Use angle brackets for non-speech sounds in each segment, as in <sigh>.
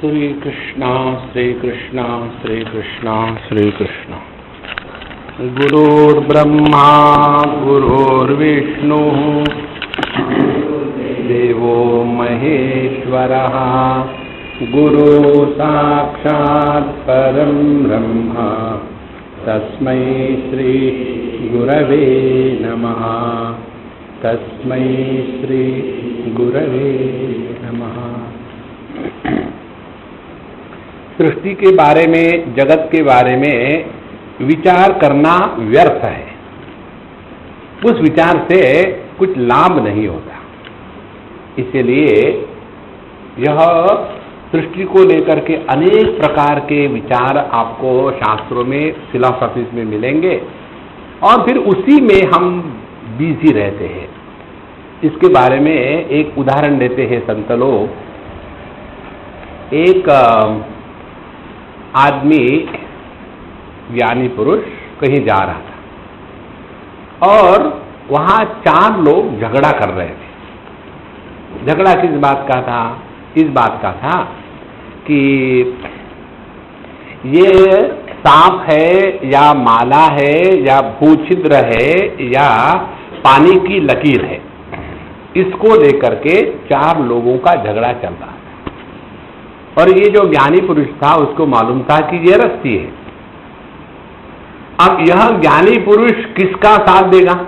श्री कृष्णा श्री कृष्णा श्री कृष्णा श्री कृष्णा गुरुर्ब्रह्मा, गुरुर्विष्णु, देवो महेश्वरः। गुरु साक्षात् परं ब्रह्म। तस्मै श्री गुरवे नमः। तस्मै श्री गुरवे नमः। सृष्टि के बारे में, जगत के बारे में विचार करना व्यर्थ है। उस विचार से कुछ लाभ नहीं होता। इसलिए यह सृष्टि को लेकर के अनेक प्रकार के विचार आपको शास्त्रों में फिलोसफीज में मिलेंगे और फिर उसी में हम बिज़ी रहते हैं। इसके बारे में एक उदाहरण देते हैं संत लोग एक आदमी, ज्ञानी पुरुष, कहीं जा रहा था। और वहाँ चार लोग झगड़ा कर रहे थे। झगड़ा किस बात का था? इस बात का था कि ये सांप है या माला है या भूछिद्र है या पानी की लकीर है, इसको लेकर के चार लोगों का झगड़ा चल रहा और ये जो ज्ञानी पुरुष था, उसको मालूम था कि ये रस्ती है। अब यह ज्ञानी पुरुष किसका साथ देगा?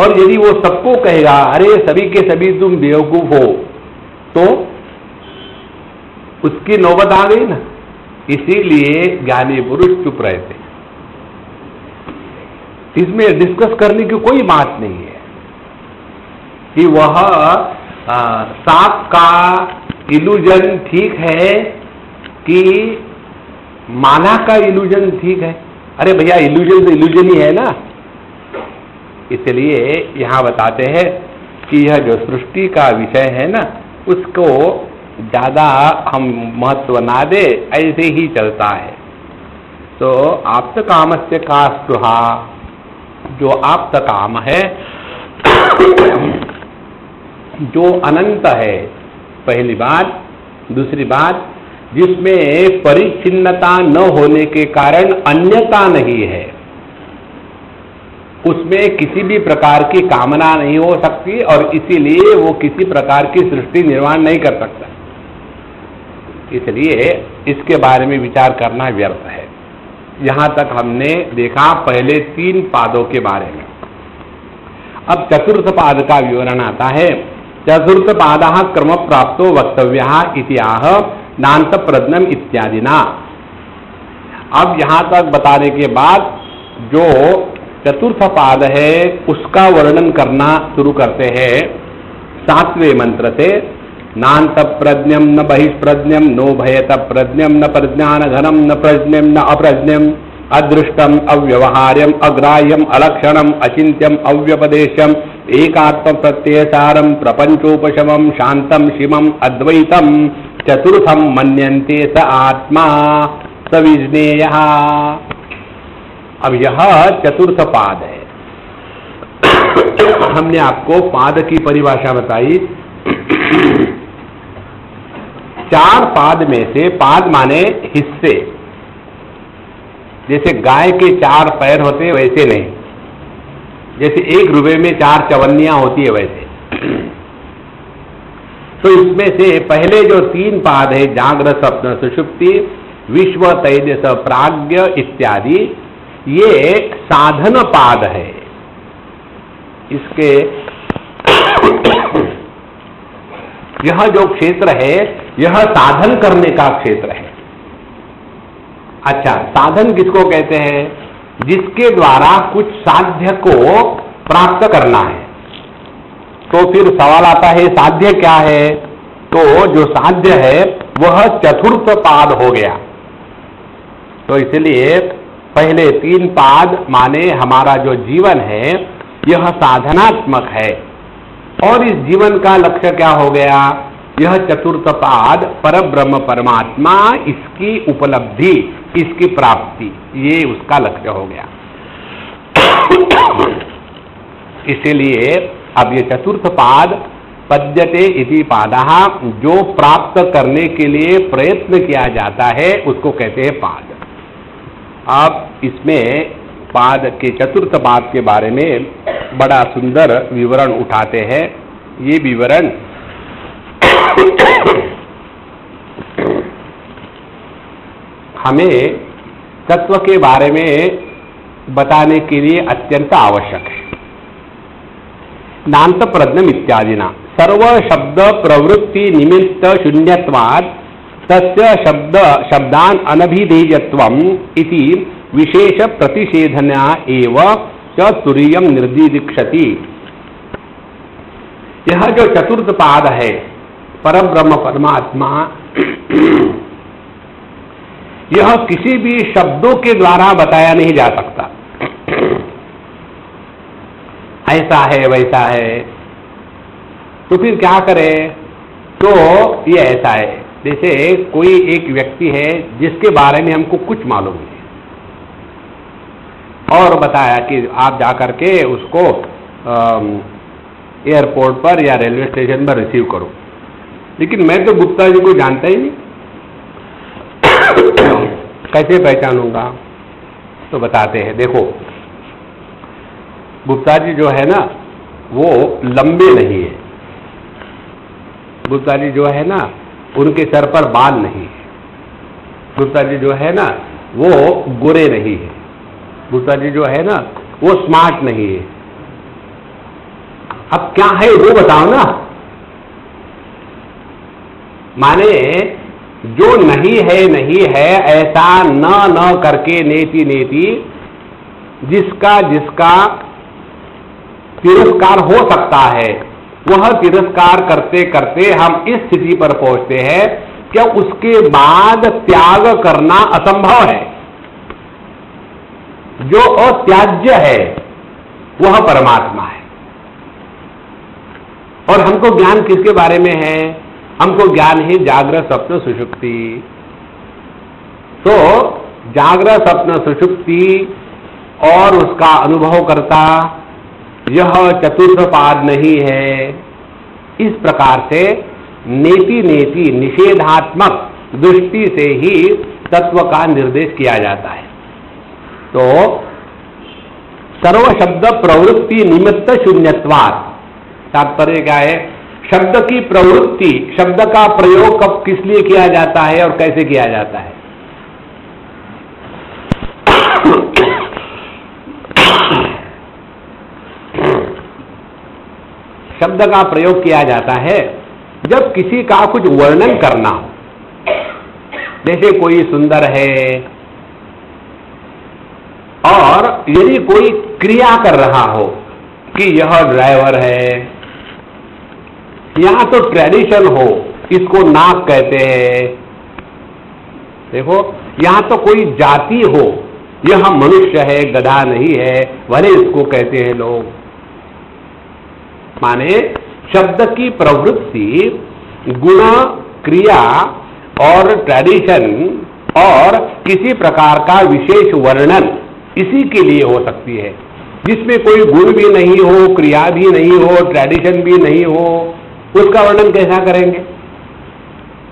और यदि वो सबको कहेगा, अरे, सभी के सभी तुम बेवकूफ़ हो तो उसकी नौबत आ गई ना। इसीलिए ज्ञानी पुरुष चुप रहे थे इसमें डिस्कस करने की कोई बात नहीं है कि वह सांप का इल्यूजन ठीक है कि माला का इल्यूजन ठीक है? अरे भैया इल्यूजन तो इल्यूजन ही है ना? इसलिए यहाँ बताते हैं कि यह जो सृष्टि का विषय है ना, उसको ज़्यादा हम महत्व ना दे, ऐसे ही चलता है। तो आप काम से का जो आप काम है जो अनंत है, पहली बात। दूसरी बात, जिसमें परिच्छिन्नता न होने के कारण अन्यता नहीं है, उसमें किसी भी प्रकार की कामना नहीं हो सकती और इसीलिए वो किसी प्रकार की सृष्टि निर्माण नहीं कर सकता। इसलिए इसके बारे में विचार करना व्यर्थ है। यहाँ तक हमने देखा पहले तीन पादों के बारे में। अब चतुर्थ पाद का विवरण आता है। चतुर्थ पाद क्रम प्राप्त वक्तव्य इतिहाह नान्त प्रज्ञम इत्यादि ना अब यहाँ तक बताने के बाद जो चतुर्थ पाद है, उसका वर्णन करना शुरू करते हैं। सातवें मंत्र से नान्त प्रज्ञम न बहिष्प्रज्ञम नो भयत प्रज्ञम न प्रज्ञान घनम न प्रज्ञम न अप्रज्ञम अदृष्टम, अव्यवहार्यम, अग्राह्यम, अलक्षणम अचिंत्यम अव्यपदेशम एकात्म प्रत्ययसारम प्रपंचोपशम शांतम शिवम अद्वैतम चतुर्थम मनते स आत्मा सविज्ञेय अब यह चतुर्थ पाद है। <coughs> हमने आपको पाद की परिभाषा बताई। <coughs> चार पाद में से पाद माने हिस्से। जैसे गाय के चार पैर होते वैसे नहीं। जैसे एक रुपए में चार चवन्नियाँ होती है वैसे। तो इसमें से पहले जो तीन पाद है जागृत स्वप्न सुषुप्ति, विश्व, तेजस, प्राग्ञ इत्यादि, ये साधन पाद है। इसके यह जो क्षेत्र है, यह साधन करने का क्षेत्र है। अच्छा साधन किसको कहते हैं? जिसके द्वारा कुछ साध्य को प्राप्त करना है। तो फिर सवाल आता है, साध्य क्या है? तो जो साध्य है, वह चतुर्थ पाद हो गया। तो इसलिए पहले तीन पाद माने हमारा जो जीवन है, यह साधनात्मक है। और इस जीवन का लक्ष्य क्या हो गया? यह चतुर्थ पाद पर ब्रह्म परमात्मा इसकी उपलब्धि। इसकी प्राप्ति, ये उसका लक्ष्य हो गया। इसीलिए अब ये चतुर्थ पाद पद्यते इति पादा, जो प्राप्त करने के लिए प्रयत्न किया जाता है, उसको कहते हैं पाद। आप इसमें पाद के चतुर्थ पाद के बारे में बड़ा सुंदर विवरण उठाते हैं। ये विवरण हमें तत्व के बारे में बताने के लिए अत्यंत आवश्यक है। नान्त प्रज्ञम इत्यादि ना सर्व शब्द प्रवृत्ति निमित्त शून्यवाद तस्य शब्द शब्दान अनभिधेयत्वम इति विशेष प्रतिषेधना एव च तुरीयम निर्दिदीक्षति। यह जो चतुर्थ पाद है परम ब्रह्म परमात्मा यह किसी भी शब्दों के द्वारा बताया नहीं जा सकता। ऐसा है, वैसा है। तो फिर क्या करें? तो ये ऐसा है। जैसे कोई एक व्यक्ति है, जिसके बारे में हमको कुछ मालूम नहीं और बताया कि आप जाकर के उसको एयरपोर्ट पर या रेलवे स्टेशन पर रिसीव करो। लेकिन मैं तो गुप्ता जी को जानता ही नहीं। कैसे पहचानूँगा? तो बताते हैं। देखो, गुप्ता जी जो है ना, वो लंबे नहीं है। गुप्ता जी जो है ना, उनके सर पर बाल नहीं है। गुप्ता जी जो है ना, वो गोरे नहीं है। गुप्ता जी जो है ना, वो स्मार्ट नहीं है। अब क्या है वो बताओ ना। माने जो नहीं है नहीं है, ऐसा न न करके नेति नेति, जिसका जिसका तिरस्कार हो सकता है, वह तिरस्कार करते करते हम इस स्थिति पर पहुँचते हैं कि उसके बाद त्याग करना असंभव है। जो अत्याज्य है, वह परमात्मा है। और हमको ज्ञान किसके बारे में है? हमको ज्ञान है जागृत स्वप्न सुषुप्ति। तो जागृत स्वप्न सुषुप्ति और उसका अनुभव करता, यह चतुर्थ पाद नहीं है। इस प्रकार से नेति नेति निषेधात्मक दृष्टि से ही तत्व का निर्देश किया जाता है। तो सर्व शब्द प्रवृत्ति निमित्त शून्यवाद तात्पर्य क्या है? शब्द की प्रवृत्ति, शब्द का प्रयोग कब किस लिए किया जाता है और कैसे किया जाता है? शब्द का प्रयोग किया जाता है जब किसी का कुछ वर्णन करना हो। जैसे कोई सुंदर है और यदि कोई क्रिया कर रहा हो कि यह ड्राइवर है यहाँ तो ट्रेडिशन हो, इसको नाक कहते हैं। देखो, यहाँ तो कोई जाति हो, यह मनुष्य है, गधा नहीं है, भले इसको कहते हैं लोग। माने, शब्द की प्रवृत्ति, गुण, क्रिया और ट्रेडिशन और किसी प्रकार का विशेष वर्णन इसी के लिए हो सकती है। जिसमें कोई गुण भी नहीं हो, क्रिया भी नहीं हो ट्रेडिशन भी नहीं हो उसका वर्णन कैसा करेंगे?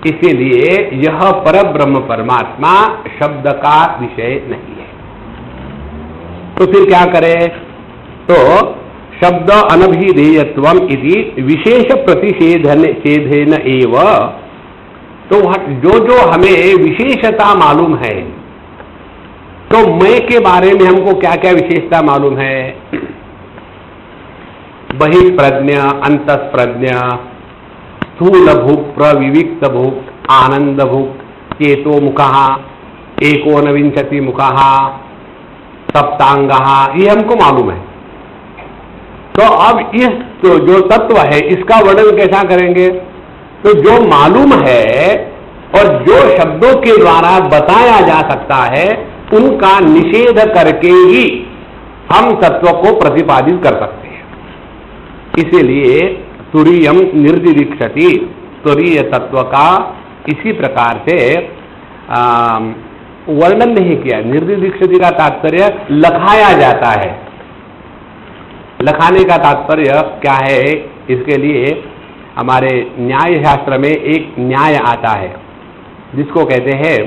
इसीलिए यह पर ब्रह्म परमात्मा शब्द का विषय नहीं है। तो फिर क्या करें? तो शब्द अनभिधेयत्व विशेष प्रतिषेधन छेदेन एव। तो जो जो हमें विशेषता मालूम है तो मैं के बारे में हमको क्या क्या विशेषता मालूम है? बहिप्रज्ञ अंत प्रज्ञ स्थूल भूक प्रविविक्त भूक आनंद भूक चेतो मुखा, एकोनविंशति मुखा सप्तांग ये हमको मालूम है। तो अब इस तो जो तत्व है, इसका वर्णन कैसा करेंगे? तो जो मालूम है और जो शब्दों के द्वारा बताया जा सकता है, उनका निषेध करके ही हम तत्व को प्रतिपादित कर सकते हैं। इसीलिए तुरीयम निर्दिदीक्षति तुरीय तत्व का इसी प्रकार से वर्णन नहीं किया। निर्दिदीक्षति का तात्पर्य लखाया जाता है। लखाने का तात्पर्य क्या है? इसके लिए हमारे न्याय शास्त्र में एक न्याय आता है, जिसको कहते हैं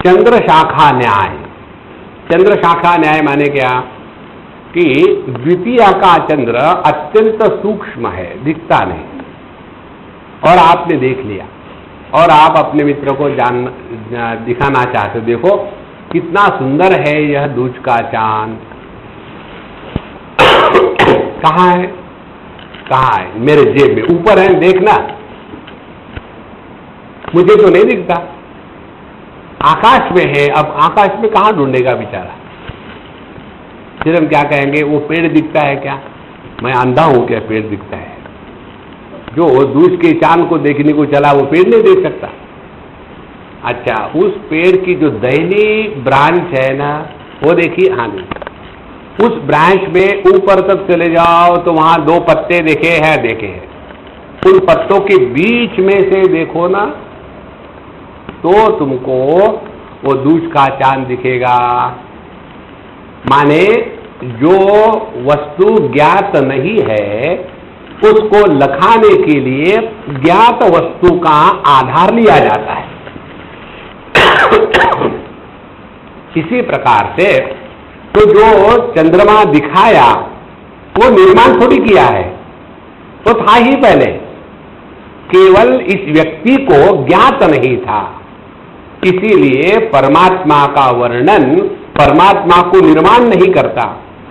चंद्र शाखा न्याय। चंद्र शाखा न्याय माने क्या? कि द्वितीय का चंद्र अत्यंत सूक्ष्म है, दिखता नहीं। और आपने देख लिया। और आप अपने मित्र को जान दिखाना चाहते देखो, कितना सुंदर है यह दूज का चाँद। <coughs> कहा है? कहा है? मेरे जेब में। ऊपर है, देखना। मुझे तो नहीं दिखता। आकाश में है। अब आकाश में कहाँ ढूंढेगा बेचारा? फिर हम क्या कहेंगे, वो पेड़ दिखता है क्या? मैं अंधा हूँ क्या, पेड़ दिखता है? जो दूध के चाँद को देखने को चला, वो पेड़ नहीं देख सकता। अच्छा उस पेड़ की जो दहनी ब्रांच है ना, वो देखिए हाँ उस ब्रांच में ऊपर तक चले जाओ तो वहाँ दो पत्ते देखे हैं देखे हैं। उन पत्तों के बीच में से देखो ना तो तुमको वो दूज का चाँद दिखेगा। माने जो वस्तु ज्ञात नहीं है, उसको लखाने के लिए ज्ञात वस्तु का आधार लिया जाता है। इसी प्रकार से तो जो चंद्रमा दिखाया, वो निर्माण थोड़ी किया है। तो था ही पहले। केवल इस व्यक्ति को ज्ञात नहीं था। इसीलिए परमात्मा का वर्णन परमात्मा को निर्माण नहीं करता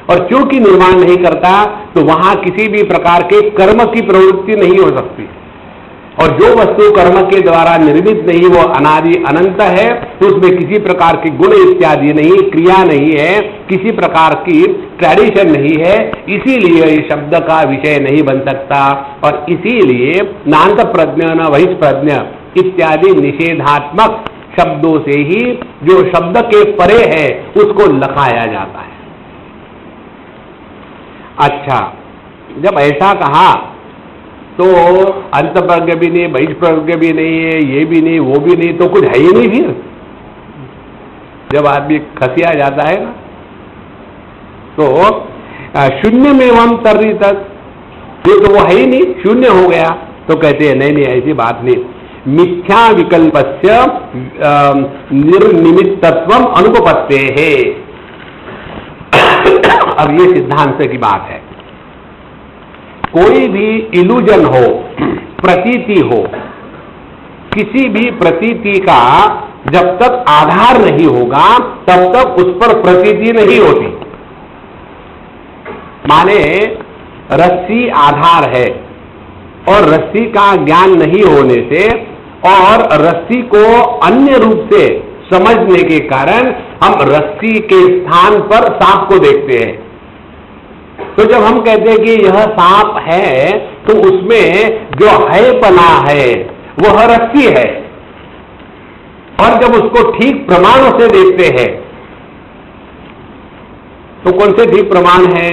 और क्योंकि निर्माण नहीं करता तो वहाँ किसी भी प्रकार के कर्म की प्रवृत्ति नहीं हो सकती। और जो वस्तु कर्म के द्वारा निर्मित नहीं, वो अनादि अनंत है तो उसमें किसी प्रकार के गुण इत्यादि नहीं, क्रिया नहीं है, किसी प्रकार की ट्रेडिशन नहीं है, इसीलिए इस शब्द का विषय नहीं बन सकता। और इसीलिए नान्त प्रज्ञ न वहिष प्रज्ञ इत्यादि निषेधात्मक शब्दों से ही जो शब्द के परे है, उसको लखाया जाता है। अच्छा जब ऐसा कहा तो अंत प्रज्ञ भी नहीं बहिष प्रज्ञ भी नहीं है, ये भी नहीं, वो भी नहीं तो कुछ है ही नहीं फिर। जब आदमी खसिया जाता है ना तो शून्य में वम तर्री तक ये तो वो है ही नहीं, शून्य हो गया तो कहते हैं, नहीं नहीं, ऐसी बात नहीं। मिथ्या विकल्प से निर्निमित्व अनुपत्ते है। अब ये सिद्धांत की बात है। कोई भी इल्यूजन हो, प्रतीति हो, किसी भी प्रतीति का जब तक आधार नहीं होगा, तब तक उस पर प्रतीति नहीं होती। माने रस्सी आधार है और रस्सी का ज्ञान नहीं होने से और रस्सी को अन्य रूप से समझने के कारण हम रस्सी के स्थान पर सांप को देखते हैं। तो जब हम कहते हैं कि यह सांप है तो उसमें जो है पना है, वह रस्सी है। और जब उसको ठीक प्रमाणों से देखते हैं तो कौन से ठीक प्रमाण है?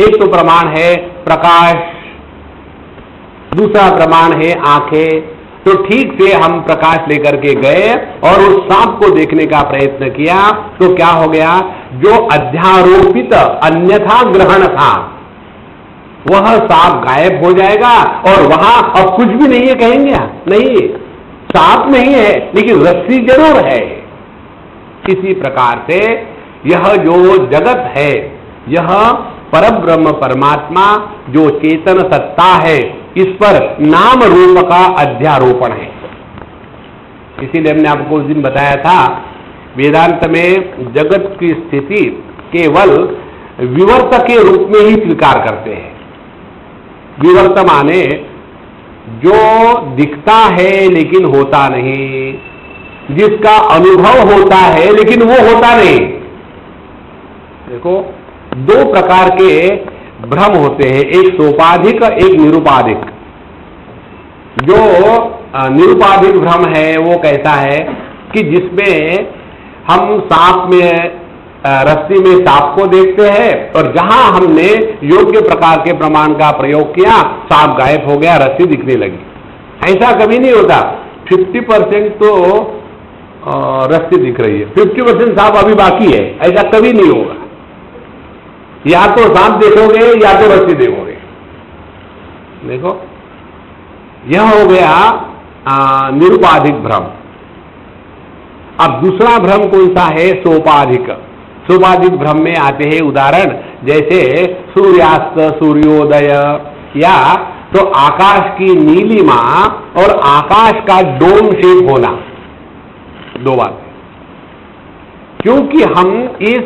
एक तो प्रमाण है प्रकाश, दूसरा प्रमाण है आँखें तो ठीक से हम प्रकाश लेकर के गए और उस सांप को देखने का प्रयत्न किया तो क्या हो गया? जो अध्यारोपित अन्यथा ग्रहण था, वह सांप गायब हो जाएगा और वहाँ अब कुछ भी नहीं है कहेंगे नहीं, सांप नहीं है, लेकिन रस्सी ज़रूर है। इसी प्रकार से यह जो जगत है, यह परब्रह्म परमात्मा, जो चेतन सत्ता है इस पर नाम रूप का अध्यारोपण है। इसीलिए हमने आपको उस दिन बताया था, वेदांत में जगत की स्थिति केवल विवर्त के रूप में ही स्वीकार करते हैं। विवर्त माने जो दिखता है लेकिन होता नहीं, जिसका अनुभव होता है लेकिन वो होता नहीं। देखो, दो प्रकार के भ्रम होते हैं, एक सोपाधिक, एक निरुपाधिक। जो निरुपाधिक भ्रम है, वो कैसा है कि जिसमें हम सांप में रस्सी में सांप को देखते हैं और जहाँ हमने योग्य प्रकार के प्रमाण का प्रयोग किया, सांप गायब हो गया, रस्सी दिखने लगी। ऐसा कभी नहीं होता। 50 परसेंट तो रस्सी दिख रही है। 50 परसेंट सांप अभी बाकी है। ऐसा कभी नहीं होगा। या तो सांप देखोगे या तो रस्सी देखोगे। देखो, यह हो गया निरुपाधिक भ्रम। अब दूसरा भ्रम कौन सा है? सोपाधिक। सोपाधिक भ्रम में आते हैं उदाहरण, जैसे सूर्यास्त, सूर्योदय, या तो आकाश की नीलिमा और आकाश का डोम शेप होना। दो बात। क्योंकि हम इस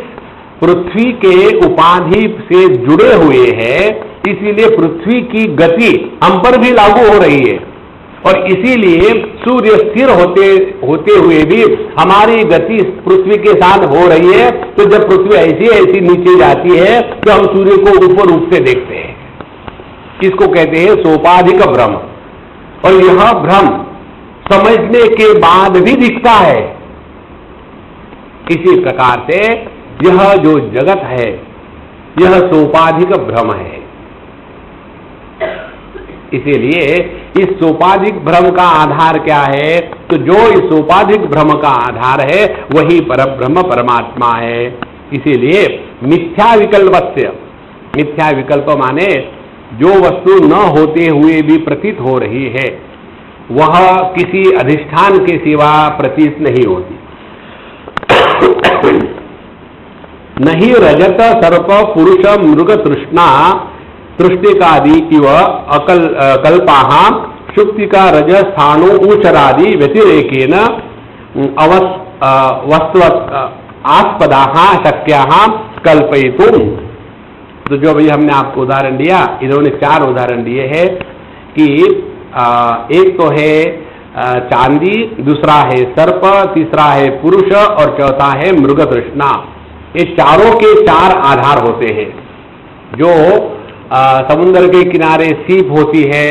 पृथ्वी के उपाधि से जुड़े हुए हैं, इसीलिए पृथ्वी की गति हम पर भी लागू हो रही है। और इसीलिए सूर्य स्थिर होते होते हुए भी हमारी गति पृथ्वी के साथ हो रही है। तो जब पृथ्वी ऐसी ऐसी नीचे जाती है तो हम सूर्य को ऊपर रूप से देखते हैं। किसको कहते हैं? सोपाधिक भ्रम। और यह भ्रम समझने के बाद भी दिखता है। इसी प्रकार से यह जो जगत है, यह सोपाधिक भ्रम है। इसीलिए इस सोपाधिक भ्रम का आधार क्या है? तो जो इस सोपाधिक भ्रम का आधार है, वही पर ब्रह्म परमात्मा है। इसीलिए मिथ्या विकल्प मिथ्या विकल्प माने जो वस्तु न होते हुए भी प्रतीत हो रही है, वह किसी अधिष्ठान के सिवा प्रतीत नहीं होती। नहीं रजत सर्प पुरुष मृग तृष्णा तृष्टिकादि इव अकल कल्पा शुक्तिका रज स्थाणु ऊचरादि व्यतिरेकेन वस्तु आस्पदा शक्या कल्पयितुम। तो जो अभी हमने आपको उदाहरण दिया इन्होंने चार उदाहरण दिए हैं कि आ, एक तो है चांदी दूसरा है सर्प तीसरा है पुरुष और चौथा है मृग तृष्णा। ये चारों के चार आधार होते हैं। जो समुद्र के किनारे सीप होती है,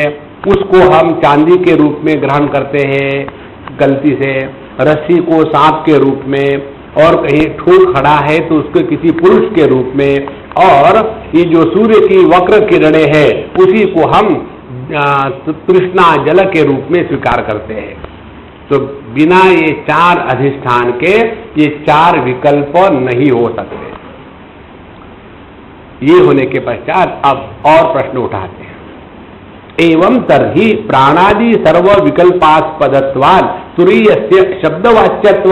उसको हम चांदी के रूप में ग्रहण करते हैं, गलती से, रस्सी को सांप के रूप में, और कहीं ठूक खड़ा है तो उसको किसी पुरुष के रूप में, और ये जो सूर्य की वक्र किरणें हैं, उसी को हम तृष्णा जल के रूप में स्वीकार करते हैं। तो बिना ये चार अधिष्ठान के ये चार विकल्प नहीं हो सकते। ये होने के पश्चात अब और प्रश्न उठाते हैं। एवं तरही प्राणादि सर्व विकल्पास्पदत्वाद तुरीय शब्दवाच्यत्व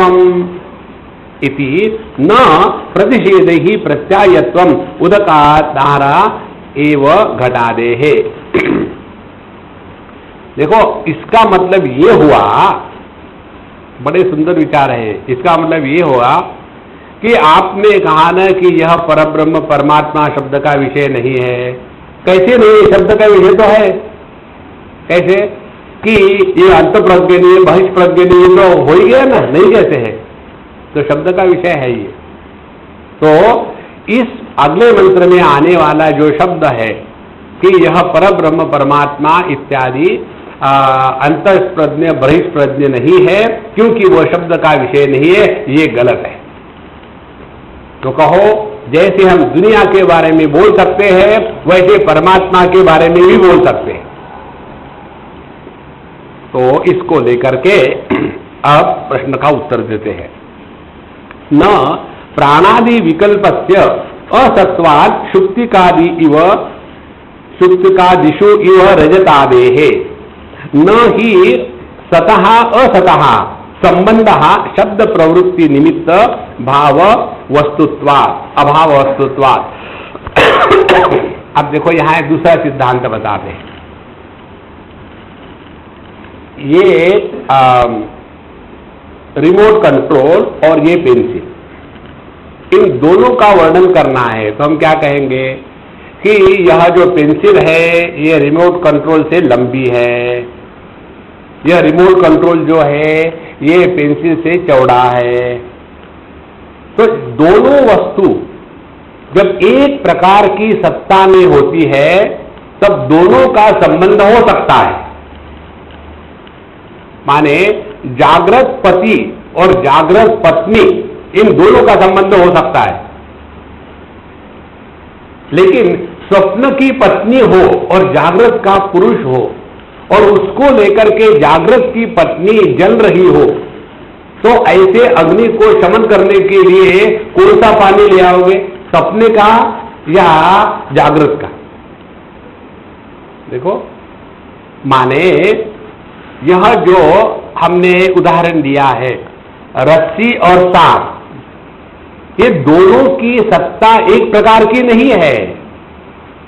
इति न प्रतिषेध ही प्रत्यायत्व उदकाधारा एव घटादे। <clears throat> देखो, इसका मतलब ये हुआ बड़े सुंदर विचार है। इसका मतलब ये होगा कि आपने कहा ना कि यह परब्रह्म परमात्मा शब्द का विषय नहीं है। कैसे नहीं? शब्द का विषय तो है। कैसे? कि ये अंत प्रज्ञ नहीं बहिष्ठ प्रज्ञ नहीं तो हो ही गया ना? नहीं कहते हैं। तो शब्द का विषय है ये। तो इस अगले मंत्र में आने वाला जो शब्द है कि यह परब्रह्म परमात्मा इत्यादि अंत प्रज्ञ बहिष्प्रज्ञ नहीं है, क्योंकि वह शब्द का विषय नहीं है, ये गलत है। तो कहो, जैसे हम दुनिया के बारे में बोल सकते हैं, वैसे परमात्मा के बारे में भी बोल सकते हैं। तो इसको लेकर के <clears throat> अब प्रश्न का उत्तर देते हैं। न, प्राणादि विकल्प से असत्वाद शुक्तिकादि इव शुक्तिकादिशु इव रजतादे। न ही सतः असतः संबंध शब्द प्रवृत्ति निमित्त भाव वस्तुत्वाद अभाव वस्तुत्वाद अब देखो यहाँ एक दूसरा सिद्धांत बताते हैं। ये आ, रिमोट कंट्रोल और ये पेंसिल इन दोनों का वर्णन करना है तो हम क्या कहेंगे कि यह जो पेंसिल है ये रिमोट कंट्रोल से लंबी है। यह रिमोट कंट्रोल जो है, ये पेंसिल से चौड़ा है। तो दोनों वस्तु जब एक प्रकार की सत्ता में होती है, तब दोनों का संबंध हो सकता है। माने जागृत पति और जागृत पत्नी, इन दोनों का संबंध हो सकता है। लेकिन स्वप्न की पत्नी हो और जागृत का पुरुष हो और उसको लेकर के जागृत की पत्नी जल रही हो। तो ऐसे अग्नि को शमन करने के लिए कौन सा पानी ले आओगे। सपने का या जागृत का? देखो, माने यह जो हमने उदाहरण दिया है, रस्सी और सांप, ये दोनों की सत्ता एक प्रकार की नहीं है।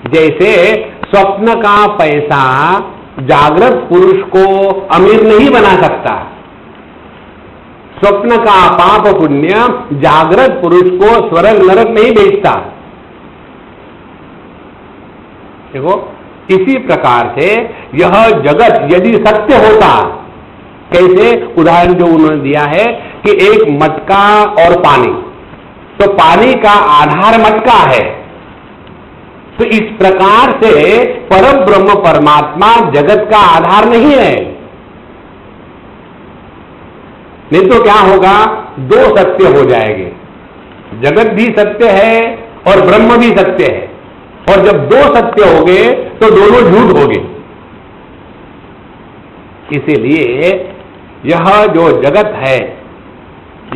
जैसे स्वप्न का पैसा जागृत पुरुष को अमीर नहीं बना सकता। स्वप्न का पाप पुण्य जागृत पुरुष को स्वर्ग नरक नहीं भेजता देखो, इसी प्रकार से यह जगत यदि सत्य होता, कैसे? उदाहरण जो उन्होंने दिया है कि एक मटका और पानी। तो पानी का आधार मटका है। तो इस प्रकार से परम ब्रह्म परमात्मा जगत का आधार नहीं है। नहीं तो क्या होगा? दो सत्य हो जाएँगे। जगत भी सत्य है और ब्रह्म भी सत्य है। और जब दो सत्य हो गए तो दोनों झूठ हो गए इसीलिए यह जो जगत है,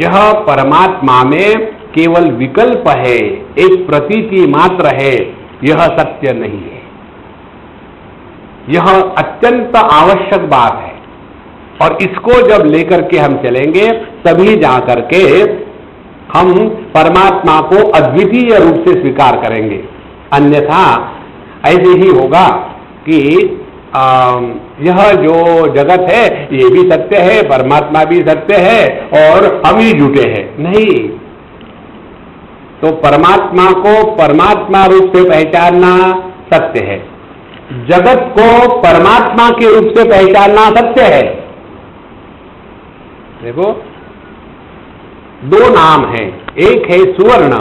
यह परमात्मा में केवल विकल्प है, एक प्रतीति मात्र है। यह सत्य नहीं है। यह अत्यंत आवश्यक बात है। और इसको जब लेकर के हम चलेंगे तभी जाकर के हम परमात्मा को अद्वितीय रूप से स्वीकार करेंगे। अन्यथा ऐसे ही होगा कि आ, यह जो जगत है ये भी सत्य है परमात्मा भी सत्य है और हम ही जुटे हैं। नहीं। तो परमात्मा को परमात्मा रूप से पहचानना सत्य है। जगत को परमात्मा के रूप से पहचानना सत्य है। देखो, दो नाम है, एक है सुवर्ण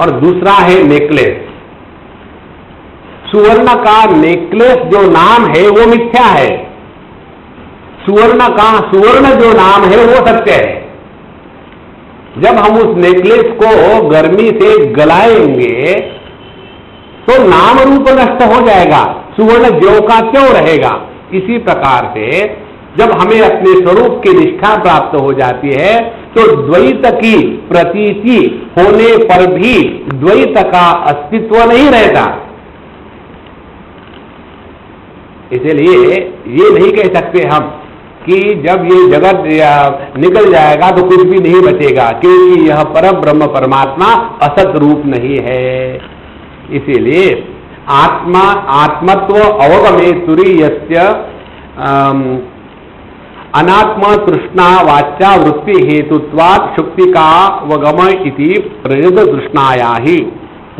और दूसरा है नेकलेस। सुवर्ण का नेकलेस जो नाम है, वो मिथ्या है। सुवर्ण का सुवर्ण जो नाम है, वो सत्य है। जब हम उस नेकलेस को गर्मी से गलाएँगे तो नाम रूप नष्ट हो जाएगा, सुवर्ण ज्यो का क्यों रहेगा। इसी प्रकार से जब हमें अपने स्वरूप की निष्ठा प्राप्त हो जाती है तो द्वैत की प्रतीति होने पर भी द्वैत का अस्तित्व नहीं रहता। इसलिए ये नहीं कह सकते हम कि जब ये जगत निकल जाएगा तो कुछ भी नहीं बचेगा, क्योंकि यह परम ब्रह्म परमात्मा असत रूप नहीं है। इसीलिए आत्मा, आत्मत्व अवगमे तुरीय अनात्म तृष्णा वाच्या वृत्ति हेतुत्वात् शुक्ति का वगम इति प्रयुद तृष्णाया ही।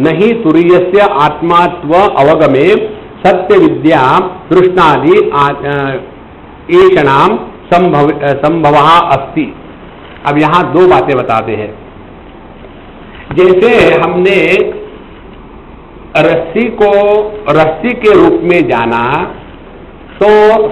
नहीं तुरीय आत्मात्व अवगमे सत्य विद्या तृष्णादि एक नाम संभव संभव अस्ति। अब यहाँ दो बातें बताते हैं। जैसे हमने रस्सी को, रस्सी के रूप में जाना तो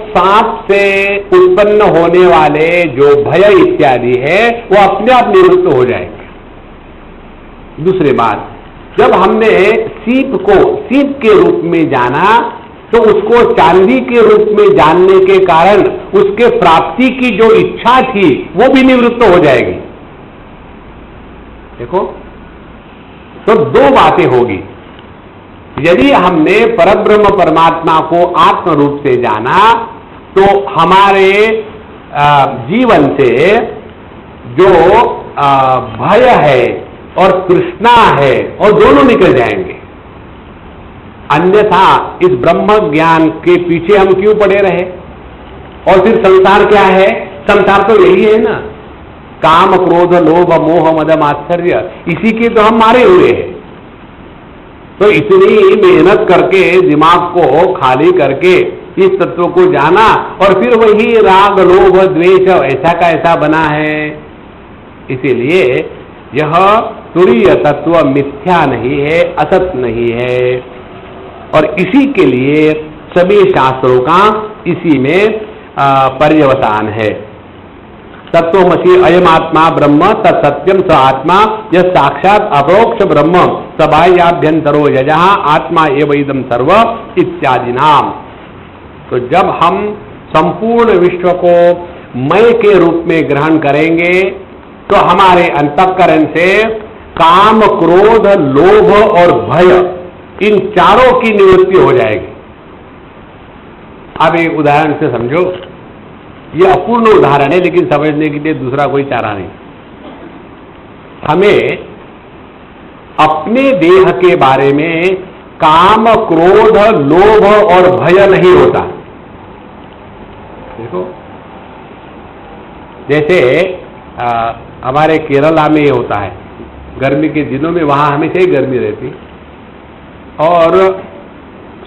सांप से उत्पन्न होने वाले जो भय इत्यादि है, वो अपने आप निवृत्त हो जाएँगे। दूसरी बात, जब हमने सीप को, सीप के रूप में जाना तो उसको चांदी के रूप में जानने के कारण उसके प्राप्ति की जो इच्छा थी, वो भी निवृत्त हो जाएगी। देखो तो दो बातें होगी। यदि हमने परब्रह्म परमात्मा को आत्म रूप से जाना तो हमारे जीवन से जो भय है और कृष्णा है, और दोनों निकल जाएँगे। अन्यथा इस ब्रह्म ज्ञान के पीछे हम क्यों पड़े रहे? और फिर संसार क्या है? संसार तो यही है ना। काम, क्रोध, लोभ, मोह मदम आश्चर्य इसी के तो हम मारे हुए हैं। तो इतनी मेहनत करके, दिमाग को खाली करके, इस तत्व को जाना, और फिर वही राग, लोभ, द्वेष, ऐसा का ऐसा बना है। इसीलिए यह तुरीय तत्व मिथ्या नहीं है, असत नहीं है। और इसी के लिए सभी शास्त्रों का इसी में पर्यवसान है। तत्व मसी अयम आत्मा ब्रह्म तत्सत्यम स आत्मा यह साक्षात अपरोक्ष ब्रह्म सबाह्याभ्यंतरो यजा, आत्मा एवं सर्व इत्यादि नाम तो जब हम संपूर्ण विश्व को मय के रूप में ग्रहण करेंगे तो हमारे अंतकरण से काम, क्रोध, लोभ और भय इन चारों की निवृत्ति हो जाएगी। अब एक उदाहरण से समझो ये अपूर्ण उदाहरण है लेकिन समझने के लिए दूसरा कोई चारा नहीं। हमें अपने देह के बारे में काम क्रोध लोभ और भय नहीं होता। देखो जैसे आ, हमारे केरला में ये होता है गर्मी के दिनों में वहाँ हमेशा ही गर्मी रहती। और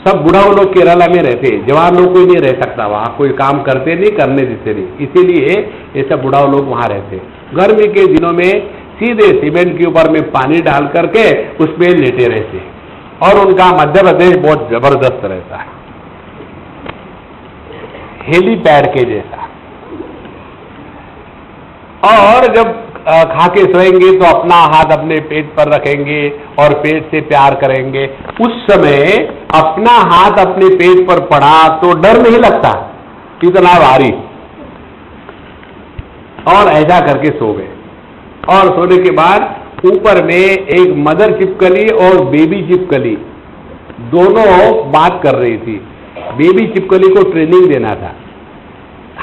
सब बुढ़ाओ लोग केरला में रहते हैं जवान लोग कोई नहीं रह सकता वहाँ, कोई काम करते नहीं, करने देते नहीं। इसीलिए ये सब बुढ़ा लोग वहाँ रहते। गर्मी के दिनों में सीधे सीमेंट के ऊपर में पानी डाल करके उसमें लेटे रहते। और उनका मध्य प्रदेश बहुत ज़बरदस्त रहता है। हेलीपैड के जैसा। और जब खा के सोएँगे तो अपना हाथ अपने पेट पर रखेंगे और पेट से प्यार करेंगे। उस समय अपना हाथ अपने पेट पर पड़ा तो डर नहीं लगता। कितना भारी। और ऐसा करके सो गए। और सोने के बाद ऊपर में एक मदर चिपकली और बेबी चिपकली, दोनों बात कर रही थी। बेबी चिपकली को ट्रेनिंग देना था।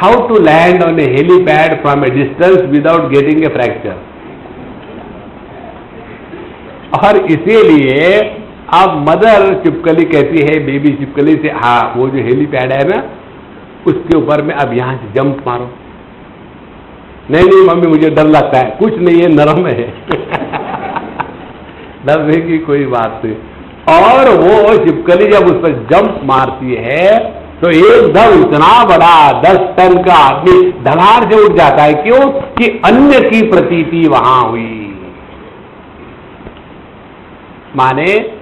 How to land on a helipad from a distance without getting a fracture और इसीलिए अब मदर चिपकली कहती है बेबी चिपकली से हाँ वो जो हेलीपैड है ना, उसके ऊपर में अब यहाँ से जंप मारो। नहीं नहीं, मम्मी, मुझे डर लगता है। कुछ नहीं है, नरम है। <laughs> डरने की कोई बात नहीं। और वो चिपकली जब उस पर जंप मारती है तो एकदम इतना बड़ा दस टन का आदमी धनार से उठ जाता है, क्यों? कि अन्य की प्रतीति वहाँ हुई। माने,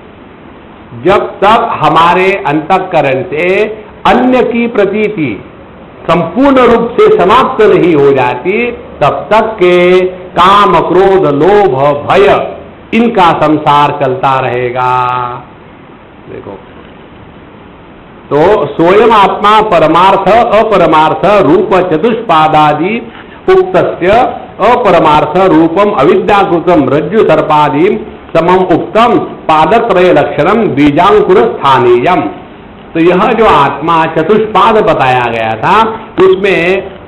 जब तक हमारे अंतकरण से अन्य की प्रतीति संपूर्ण रूप से समाप्त नहीं हो जाती, तब तक के काम क्रोध, लोभ, भय, इनका संसार चलता रहेगा। देखो तो स्वयं आत्मा परमार्थ, अपरमार्थ रूप चतुष्पादादि उक्त अपरमार्थ रूपम अविद्याकृतम रज्जु सर्पादि समम उक्तम पादत्रय लक्षणम बीजांकुर स्थानीयम तो यह जो आत्मा चतुष्पाद बताया गया था उसमें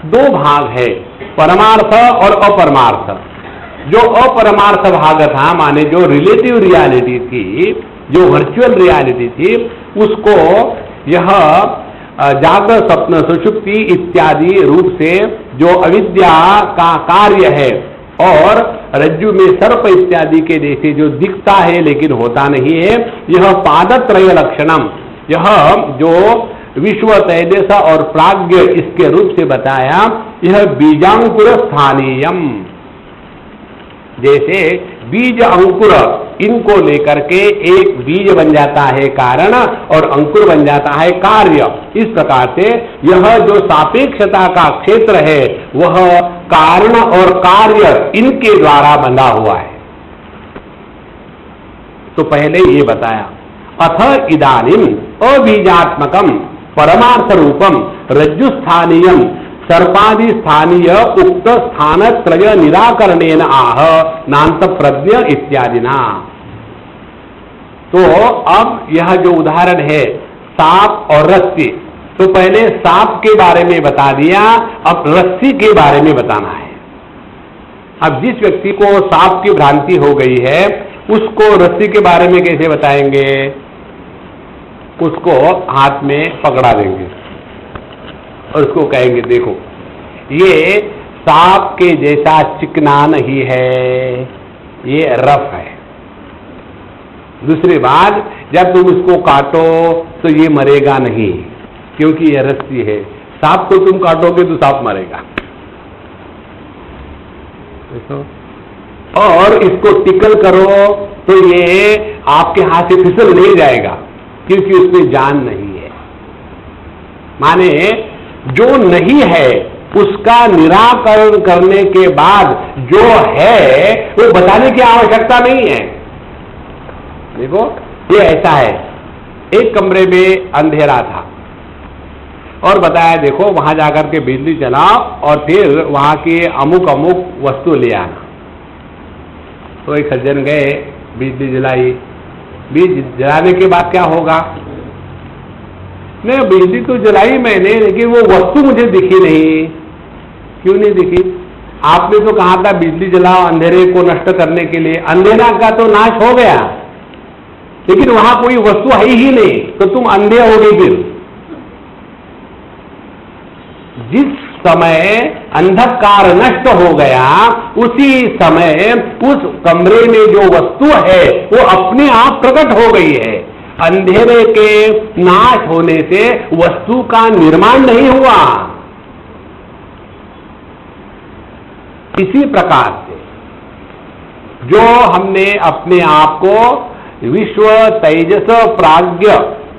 दो भाग है, परमार्थ और अपरमार्थ। जो अपरमार्थ भाग था, माने जो रिलेटिव रियलिटी थी, जो वर्चुअल रियलिटी थी, उसको यह जागृत स्वप्न सुषुप्ति इत्यादि रूप से जो अविद्या का कार्य है और रज्जु में सर्प इत्यादि के जैसे जो दिखता है लेकिन होता नहीं है, यह पादत्रय लक्षणम। यह जो विश्व तैदेश और प्राग्ञ इसके रूप से बताया, यह बीजांकुर स्थानीयम। जैसे बीज अंकुर, इनको लेकर के एक बीज बन जाता है कारण और अंकुर बन जाता है कार्य। इस प्रकार से यह जो सापेक्षता का क्षेत्र है, वह कारण और कार्य इनके द्वारा बंधा हुआ है। तो पहले ये बताया, अथ इदानीम अबीजात्मकम परमार्थ रूपम रज्जु स्थानीय सर्पादि स्थानीय उक्त स्थान त्रय निराकरण आह नान्त प्रज्ञ इत्यादि ना तो अब यह जो उदाहरण है, सांप और रस्सी तो पहले सांप के बारे में बता दिया, अब रस्सी के बारे में बताना है। अब जिस व्यक्ति को सांप की भ्रांति हो गई है, उसको रस्सी के बारे में कैसे बताएँगे? उसको हाथ में पकड़ा देंगे। और उसको कहेंगे, देखो, ये सांप के जैसा चिकना नहीं है, ये रफ है। दूसरी बात, जब तुम उसको काटो तो ये मरेगा नहीं, क्योंकि ये रस्सी है। सांप को तुम काटोगे तो सांप मरेगा। देखो। और इसको टिकल करो तो ये आपके हाथ से फिसल नहीं जाएगा, क्योंकि उसमें जान नहीं है। माने जो नहीं है, उसका निराकरण करने के बाद जो है, वो बताने की आवश्यकता नहीं है। देखो, ये ऐसा है। एक कमरे में अंधेरा था। और बताया, देखो, वहाँ जाकर के बिजली चलाओ और फिर वहाँ की अमुक अमुक वस्तु ले आना। तो एक सज्जन गए, बिजली जलाई। बीज जलाने के बाद क्या होगा? नहीं बिजली तो जलाई मैंने, लेकिन वो वस्तु मुझे दिखी नहीं। क्यों नहीं दिखी? आपने तो कहा था बिजली जलाओ अंधेरे को नष्ट करने के लिए। अंधेरा का तो नाश हो गया। लेकिन वहाँ कोई वस्तु है ही नहीं तो तुम अंधे हो गई फिर। जिस समय अंधकार नष्ट हो गया, उसी समय उस कमरे में जो वस्तु है, वो अपने आप प्रकट हो गई है। अंधेरे के नाश होने से वस्तु का निर्माण नहीं हुआ। इसी प्रकार से जो हमने अपने आप को विश्व तेजस, प्राज्ञ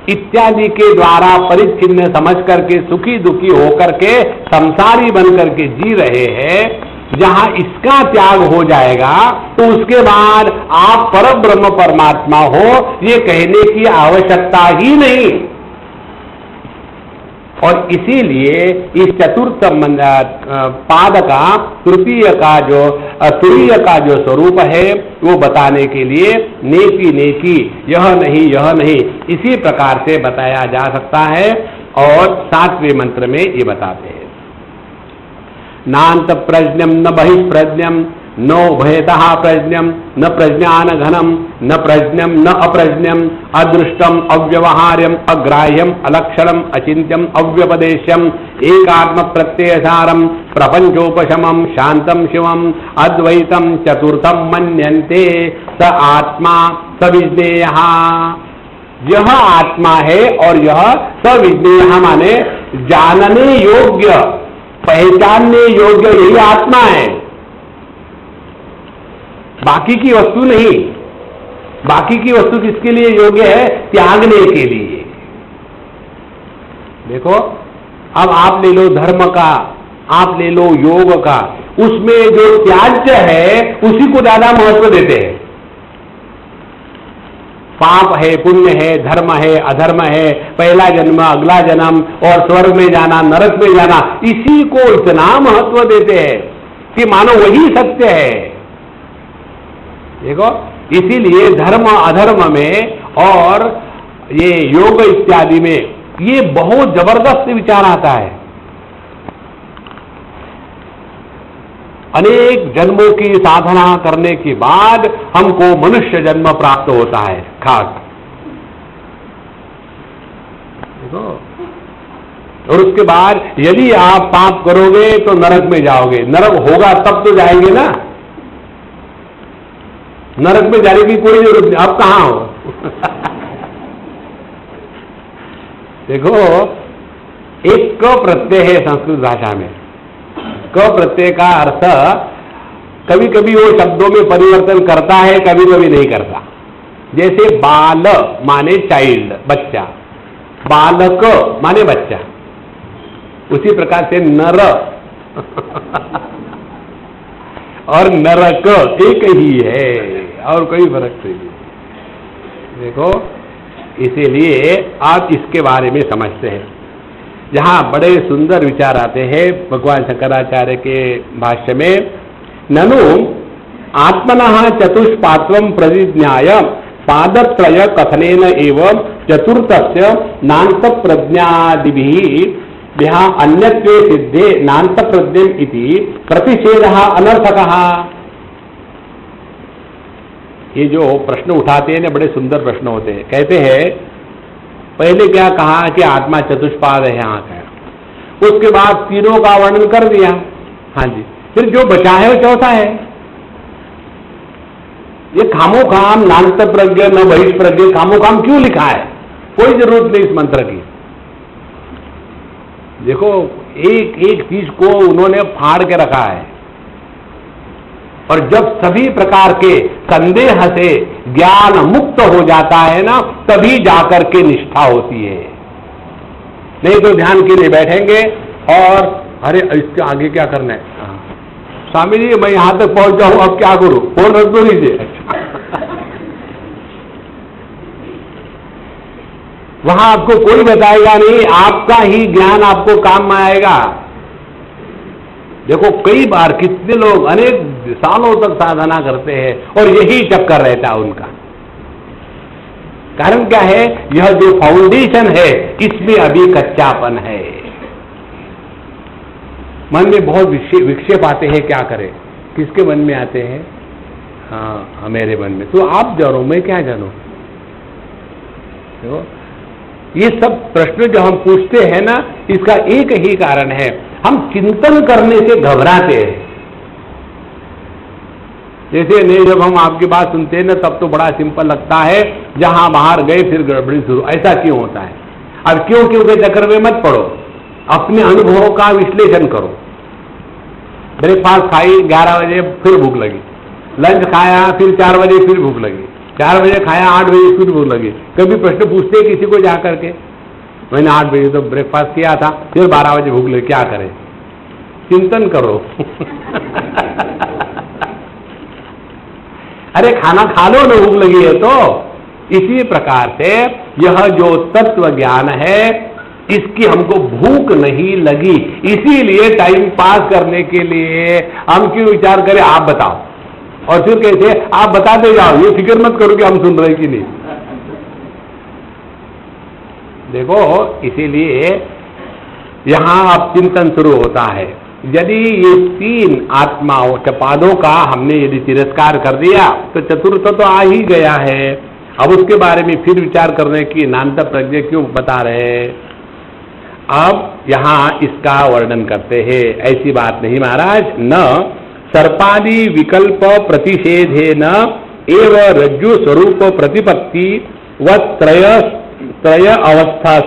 इत्यादि के द्वारा परिच्छिन्न समझ करके सुखी दुखी होकर के संसारी बन करके जी रहे हैं जहाँ इसका त्याग हो जाएगा तो उसके बाद आप पर ब्रह्म परमात्मा हो, ये कहने की आवश्यकता ही नहीं। और इसीलिए इस चतुर्थ पाद का, तृतीय का जो तुरीय का जो स्वरूप है, वो बताने के लिए नेकी नेकी, यह नहीं यह नहीं, इसी प्रकार से बताया जा सकता है, और सातवें मंत्र में ये बताते हैं। नान्त प्रज्ञम न बहिष्प्रज्ञम न उभयतः प्रज्ञम न प्रज्ञान घनम न प्रज्ञम न अप्रज्ञम अदृष्टम अव्यवहार्यम अग्राह्यम अलक्षणम अचिंत्यम अव्यपदेश्यम एकात्म प्रत्ययसारम प्रपंचोपशमम शांतम शिवम अद्वैतम चतुर्थम मनते स आत्मा सविज्ञेय यह आत्मा है और यह सविज्ञेय माने जानने योग्य पहचानने योग्य यही आत्मा है। बाकी की वस्तु नहीं। बाकी की वस्तु किसके लिए योग्य है? त्यागने के लिए। देखो, अब आप ले लो धर्म का, आप ले लो योग का। उसमें जो त्याज्य है, उसी को ज़्यादा महत्व देते हैं। पाप है, पुण्य है, धर्म है, अधर्म है, पहला जन्म, अगला जन्म और स्वर्ग में जाना, नरक में जाना, इसी को इतना महत्व देते हैं कि मानो वही सत्य है। देखो, इसीलिए धर्म, अधर्म में और ये योग इत्यादि में ये बहुत ज़बरदस्त विचार आता है। अनेक जन्मों की साधना करने के बाद हमको मनुष्य जन्म प्राप्त होता है। देखो। और उसके बाद यदि आप पाप करोगे तो नरक में जाओगे। नरक होगा तब तो जाएँगे ना। नरक में जाने की कोई ज़रूरत नहीं। आप कहाँ हो? <laughs> देखो, एक प्रत्यय है संस्कृत भाषा में। क प्रत्यय का अर्थ कभी कभी वो शब्दों में परिवर्तन करता है कभी कभी नहीं करता। जैसे बाल माने चाइल्ड बच्चा। बालक माने बच्चा। उसी प्रकार से नर। <laughs> और नरक एक ही है, और कोई फ़र्क नहीं। देखो, इसीलिए आप इसके बारे में समझते हैं। जहाँ बड़े सुंदर विचार आते हैं भगवान शंकराचार्य के भाष्य में, ननु आत्मन चतुष्पात्व प्रतिज्ञाय पादत्रय कथन एवं चतुर्थ नान्त प्रज्ञादि यहाँ सिद्धे नान्त प्रज्ञ प्रतिषेध अनर्थक। ये जो प्रश्न उठाते हैं ना बड़े सुंदर प्रश्न होते हैं। कहते हैं पहले क्या कहा कि आत्मा चतुष्पाद है आँख है उसके बाद तीनों का वर्णन कर दिया। हाँ जी। फिर जो बचा है, वो चौथा है। ये खामो खाम नान्त प्रज्ञ, न बहिष्प्रज्ञ खामो खाम क्यों लिखा है? कोई ज़रूरत नहीं इस मंत्र की। देखो, एक एक चीज़ को उन्होंने फाड़ के रखा है। और जब सभी प्रकार के संदेह से ज्ञान मुक्त हो जाता है ना तभी जाकर के निष्ठा होती है। नहीं तो ध्यान के लिए बैठेंगे और अरे इसके आगे क्या करना है? हाँ। स्वामी जी मैं यहाँ तक पहुँच जाऊँ अब क्या करूँ? फ़ोन रख दो लीजिए वहाँ आपको कोई बताएगा नहीं आपका ही ज्ञान आपको काम में आएगा। देखो कई बार कितने लोग अनेक सालों तक साधना करते हैं और यही चक्कर रहता है उनका। कारण क्या है? यह जो फाउंडेशन है, इसमें अभी कच्चापन है। मन में बहुत विक्षेप आते हैं, क्या करें? किसके मन में आते हैं? हाँ मेरे मन में। तो आप जानो मैं क्या जानो? देखो ये सब प्रश्न जो हम पूछते हैं ना, इसका एक ही कारण है। हम चिंतन करने से घबराते हैं। जैसे नहीं, जब हम आपकी बात सुनते हैं ना, तब तो बड़ा सिंपल लगता है, जहाँ बाहर गए, फिर गड़बड़ी शुरू। ऐसा क्यों होता है? अब क्यों क्यों के चक्कर में मत पड़ो। अपने अनुभवों का विश्लेषण करो। ब्रेकफास्ट खाई, ग्यारह बजे फिर भूख लगी। लंच खाया, फिर चार बजे फिर भूख लगी। चार बजे खाया, आठ बजे फिर भूख लगी। कभी प्रश्न पूछते किसी को जा करके मैंने आठ बजे तो ब्रेकफास्ट किया था, फिर बारह बजे भूख लगी, क्या करें? चिंतन करो। <laughs> अरे खाना खा लो ना भूख लगी है तो। इसी प्रकार से यह जो तत्व ज्ञान है, इसकी हमको भूख नहीं लगी। इसीलिए टाइम पास करने के लिए हम क्यों विचार करें, आप बताओ। और फिर कैसे आप बताते जाओ, ये फ़िक्र मत करो कि हम सुन रहे कि नहीं। देखो, इसीलिए यहाँ अब चिंतन शुरू होता है। यदि ये तीन आत्माओं चपादों का हमने यदि तिरस्कार कर दिया तो चतुर्थ तो आ ही गया है। अब उसके बारे में फिर विचार करने की नान्त प्रज्ञा क्यों बता रहे अब यहाँ इसका वर्णन करते हैं। ऐसी बात नहीं महाराज, न सर्पादि विकल्प प्रतिषेधे न, एव रज्जु स्वरूप प्रतिपत्ति व त्रय त्रय अवस्था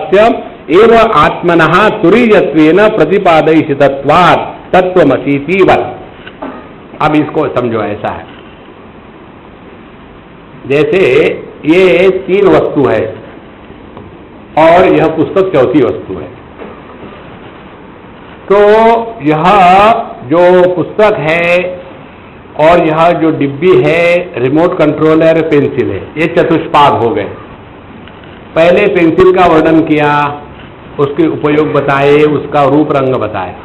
एव आत्मन तुरीयत्व प्रतिपादयितत्वात् तत्वमसीति व अब इसको समझो, ऐसा है। जैसे ये तीन वस्तु है और यह पुस्तक चौथी वस्तु है। तो यह जो पुस्तक है और यह जो डिब्बी है, रिमोट कंट्रोलर, पेंसिल है, ये चतुष्पाद हो गए। पहले पेंसिल का वर्णन किया उसके उपयोग बताए, उसका रूप रंग बताए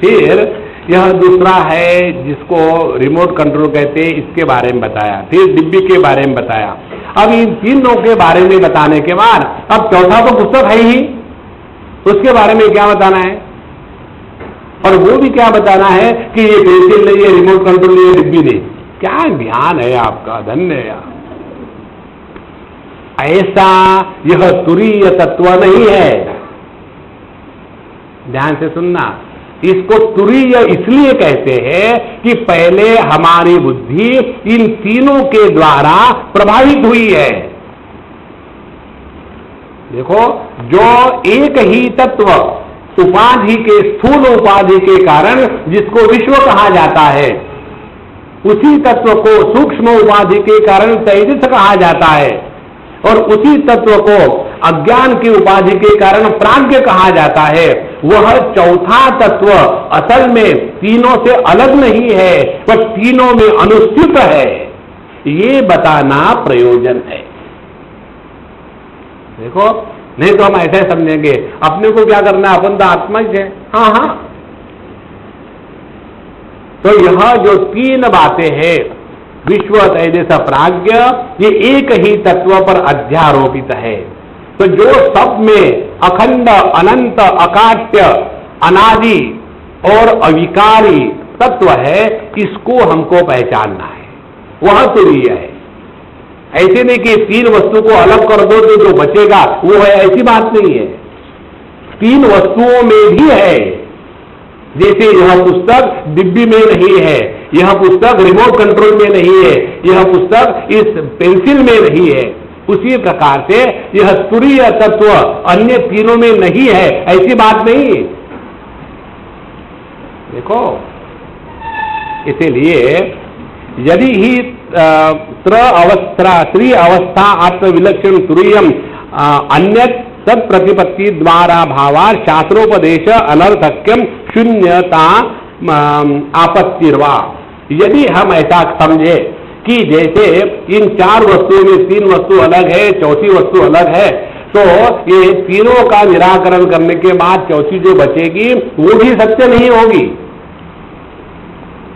फिर यह दूसरा है, जिसको रिमोट कंट्रोल कहते हैं, इसके बारे में बताया। फिर डिब्बी के बारे में बताया। अब इन तीनों के बारे में बताने के बाद, अब चौथा तो पुस्तक है ही। उसके बारे में क्या बताना है? और वो भी क्या बताना है कि ये पेंसिल नहीं है रिमोट कंट्रोल नहीं है, डिब्बी नहीं। क्या ज्ञान है आपका, धन्य ऐसा यह तुरीय तत्व नहीं है। ध्यान से सुनना। इसको तुरीय इसलिए कहते हैं कि पहले हमारी बुद्धि इन तीनों के द्वारा प्रभावित हुई है। देखो, जो एक ही तत्व, उपाधि के स्थूल उपाधि के कारण जिसको विश्व कहा जाता है, उसी तत्व को सूक्ष्म उपाधि के कारण तेजस कहा जाता है। और उसी तत्व को अज्ञान की उपाधि के कारण प्राज्ञ कहा जाता है। वह चौथा तत्व असल में तीनों से अलग नहीं है वह तीनों में अनुस्थित है। ये बताना प्रयोजन है। देखो, नहीं तो हम ऐसे समझेंगे, अपने को क्या करना अपन तो आत्मा ही है। हाँ हाँ। तो यह जो तीन बातें हैं विश्व तेजस प्राज्ञ ये एक ही तत्व पर अध्यारोपित है। तो जो सब में अखंड, अनंत, अकाट्य, अनादि और अविकारी तत्व है, इसको हमको पहचानना है। वह तुरीय है। ऐसे नहीं कि तीन वस्तु को अलग कर दो तो जो बचेगा, वो है, ऐसी बात नहीं है। तीन वस्तुओं में भी है। जैसे यह पुस्तक डिब्बी में नहीं है। यह पुस्तक रिमोट कंट्रोल में नहीं है। यह पुस्तक इस पेंसिल में नहीं है। उसी प्रकार से यह स्तूरीय तत्व अन्य तीनों में नहीं है। ऐसी बात नहीं देखो, इसीलिए यदि ही त्र अवस्था, त्री अवस्था आत्मविलक्षण तुरीयम अन्य तत्प्रतिपत्ति द्वारा भावार शास्त्रोपदेश अनर्थक्यम शून्यता आपत्तिर्वा। यदि हम ऐसा समझे कि जैसे इन चार वस्तुओं में तीन वस्तु अलग है, चौथी वस्तु अलग है तो ये तीनों का निराकरण करने के बाद चौथी जो बचेगी, वो भी सत्य नहीं होगी।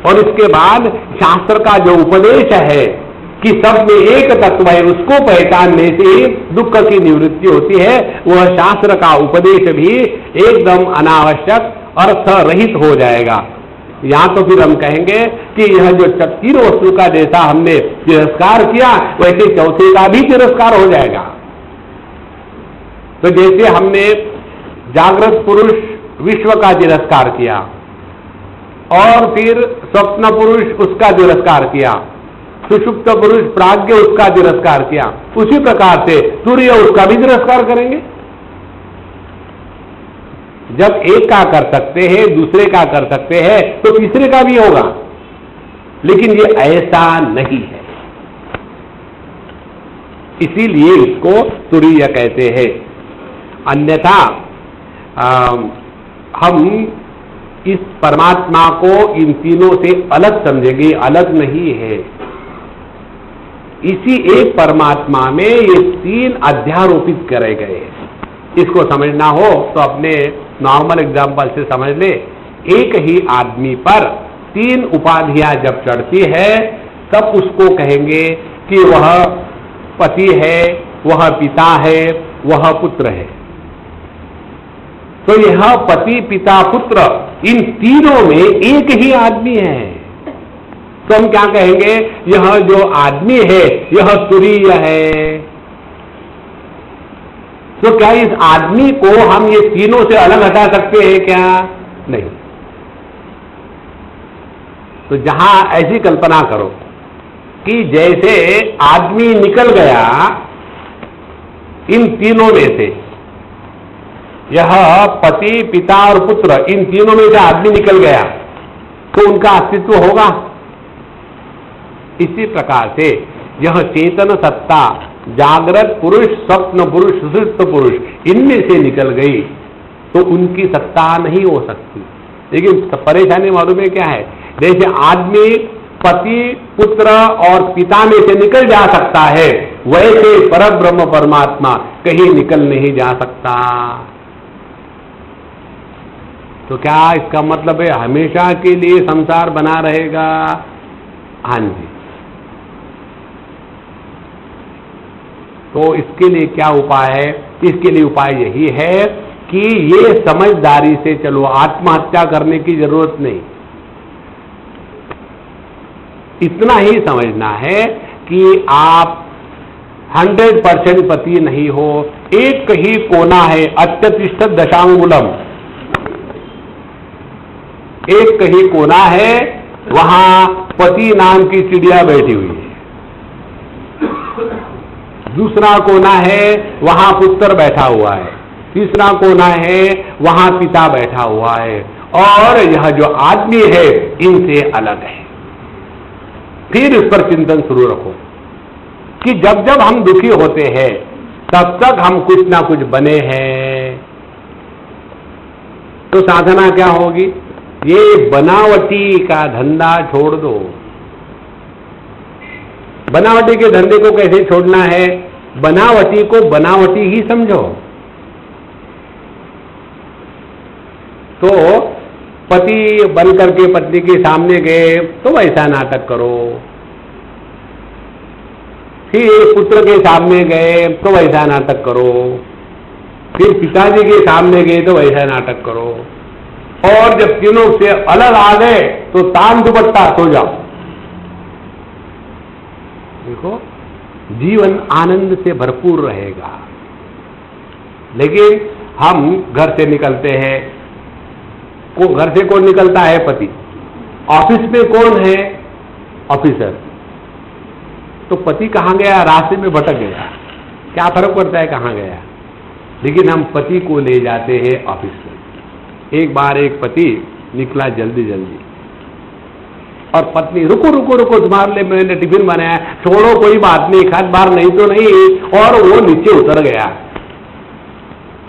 और इसके बाद शास्त्र का जो उपदेश है कि सब में एक तत्व है, उसको पहचानने से दुख की निवृत्ति होती है, वह शास्त्र का उपदेश भी एकदम अनावश्यक अर्थ रहित हो जाएगा। यहाँ तो फिर हम कहेंगे कि यह जो तीन वस्तु का जैसा हमने तिरस्कार किया, वैसे चौथे का भी तिरस्कार हो जाएगा। तो जैसे हमने जागृत पुरुष विश्व का तिरस्कार किया और फिर स्वप्न पुरुष उसका तिरस्कार किया, सुषुप्त पुरुष प्राज्ञ उसका तिरस्कार किया, उसी प्रकार से सूर्य उसका भी तिरस्कार करेंगे। जब एक का कर सकते हैं, दूसरे का कर सकते हैं तो तीसरे का भी होगा। लेकिन ये ऐसा नहीं है। इसीलिए इसको तुरीय कहते हैं। अन्यथा हम इस परमात्मा को इन तीनों से अलग समझेंगे, अलग नहीं है। इसी एक परमात्मा में ये तीन अध्यारोपित करे गए हैं। इसको समझना हो तो अपने नॉर्मल एग्ज़ाम्पल से समझ ले। एक ही आदमी पर तीन उपाधियाँ जब चढ़ती है, तब उसको कहेंगे कि वह पति है, वह पिता है, वह पुत्र है। तो यह पति, पिता, पुत्र, इन तीनों में एक ही आदमी है। तो हम क्या कहेंगे? यह जो आदमी है, यह तुरीय है। तो क्या इस आदमी को हम ये तीनों से अलग हटा सकते हैं क्या? नहीं। तो जहाँ ऐसी कल्पना करो कि जैसे आदमी निकल गया इन तीनों में से, यह पति, पिता और पुत्र, इन तीनों में से आदमी निकल गया तो उनका अस्तित्व होगा। इसी प्रकार से यह चेतन सत्ता जागृत पुरुष, स्वप्न पुरुष सुषुप्त पुरुष इनमें से निकल गई तो उनकी सत्ता नहीं हो सकती। लेकिन परेशानी मालूम है क्या है? जैसे आदमी पति, पुत्र और पिता में से निकल जा सकता है, वैसे पर ब्रह्म परमात्मा कहीं निकल नहीं जा सकता। तो क्या इसका मतलब है? हमेशा के लिए संसार बना रहेगा? हाँ जी। तो इसके लिए क्या उपाय है? इसके लिए उपाय यही है कि ये समझदारी से चलो, आत्महत्या करने की ज़रूरत नहीं। इतना ही समझना है कि आप 100 परसेंट पति नहीं हो। एक ही कोना है, अत्यतिष्ठ दशांगुलम। एक ही कोना है, वहाँ पति नाम की चिड़िया बैठी हुई है। दूसरा कोना है, वहाँ पुत्र बैठा हुआ है। तीसरा कोना है, वहाँ पिता बैठा हुआ है। और यह जो आदमी है, इनसे अलग है। फिर इस पर चिंतन शुरू रखो कि जब जब हम दुखी होते हैं, तब तक हम कुछ ना कुछ बने हैं। तो साधना क्या होगी? ये बनावटी का धंधा छोड़ दो। बनावटी के धंधे को कैसे छोड़ना है? बनावटी को बनावटी ही समझो। तो पति बन करके पत्नी के सामने गए तो वैसा नाटक करो। फिर पुत्र के सामने गए तो वैसा नाटक करो। फिर पिताजी के सामने गए तो वैसा नाटक करो। और जब तीनों से अलग आ गए तो तान दुपट्टा सो जाओ। देखो, जीवन आनंद से भरपूर रहेगा। लेकिन हम घर से निकलते हैं। को, घर से कौन निकलता है, पति? ऑफ़िस में कौन है? ऑफिसर। तो पति कहाँ गया? रास्ते में भटक गया। क्या फ़र्क पड़ता है, कहाँ गया? लेकिन हम पति को ले जाते हैं ऑफ़िस में एक बार एक पति निकला जल्दी जल्दी और पत्नी, रुको रुको रुको तुम्हारे लिए मैंने टिफ़िन बनाया, छोड़ो, कोई बात नहीं खाद बार नहीं तो नहीं, और वो नीचे उतर गया।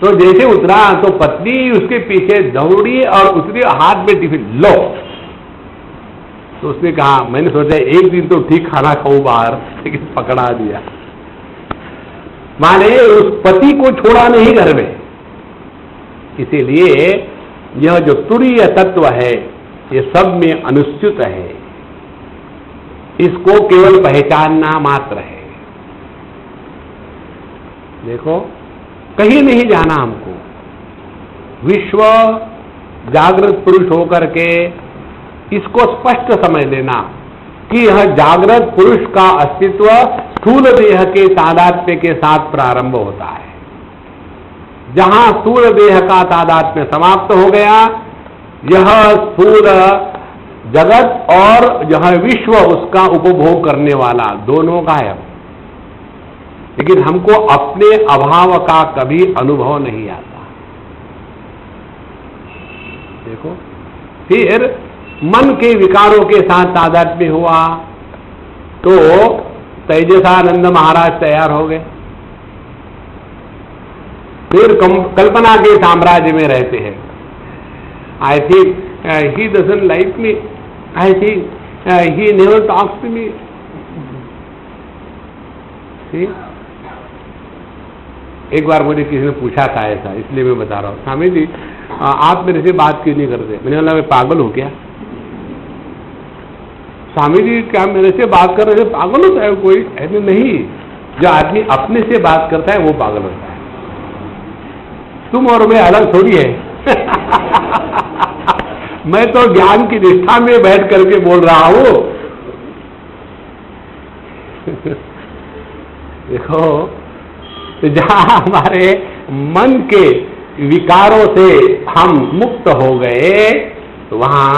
तो जैसे उतरा तो पत्नी उसके पीछे दौड़ी और उतरी हाथ में टिफ़िन, लो। तो उसने कहा, मैंने सोचा, एक दिन तो ठीक खाना खाऊं बाहर, लेकिन पकड़ा दिया। माने उस पति को छोड़ा नहीं घर में। इसीलिए यह जो तुरीय तत्व है, ये सब में अनुचित है। इसको केवल पहचानना मात्र है। देखो, कहीं नहीं जाना हमको। विश्व जागृत पुरुष होकर के इसको स्पष्ट समझ लेना कि यह जागृत पुरुष का अस्तित्व स्थूल देह के तादात्म्य के साथ प्रारंभ होता है। जहाँ स्थूल देह का तादात्म्य समाप्त हो गया, यह स्थूल जगत और यह विश्व उसका उपभोग करने वाला दोनों का है। लेकिन हमको अपने अभाव का कभी अनुभव नहीं आता। देखो, फिर मन के विकारों के साथ तादात्म्य हुआ तो तेजसानंद महाराज तैयार हो गए। फिर कल्पना के साम्राज्य में रहते हैं। I think he doesn't like me I think he never talks to me एक बार मुझे किसी ने पूछा था ऐसा, इसलिए मैं बता रहा हूँ। स्वामी जी आप मेरे से बात क्यों नहीं करते? मैंने बोला, मैं पागल हूँ क्या स्वामी जी, क्या मेरे से बात कर रहे थे? पागल होता है कोई? ऐसे नहीं। जो आदमी अपने से बात करता है, वो पागल होता है। तुम और मैं अलग थोड़ी है। <laughs> मैं तो ज्ञान की निष्ठा में बैठ करके बोल रहा हूँ। <laughs> देखो, जहाँ हमारे मन के विकारों से हम मुक्त हो गए तो वहाँ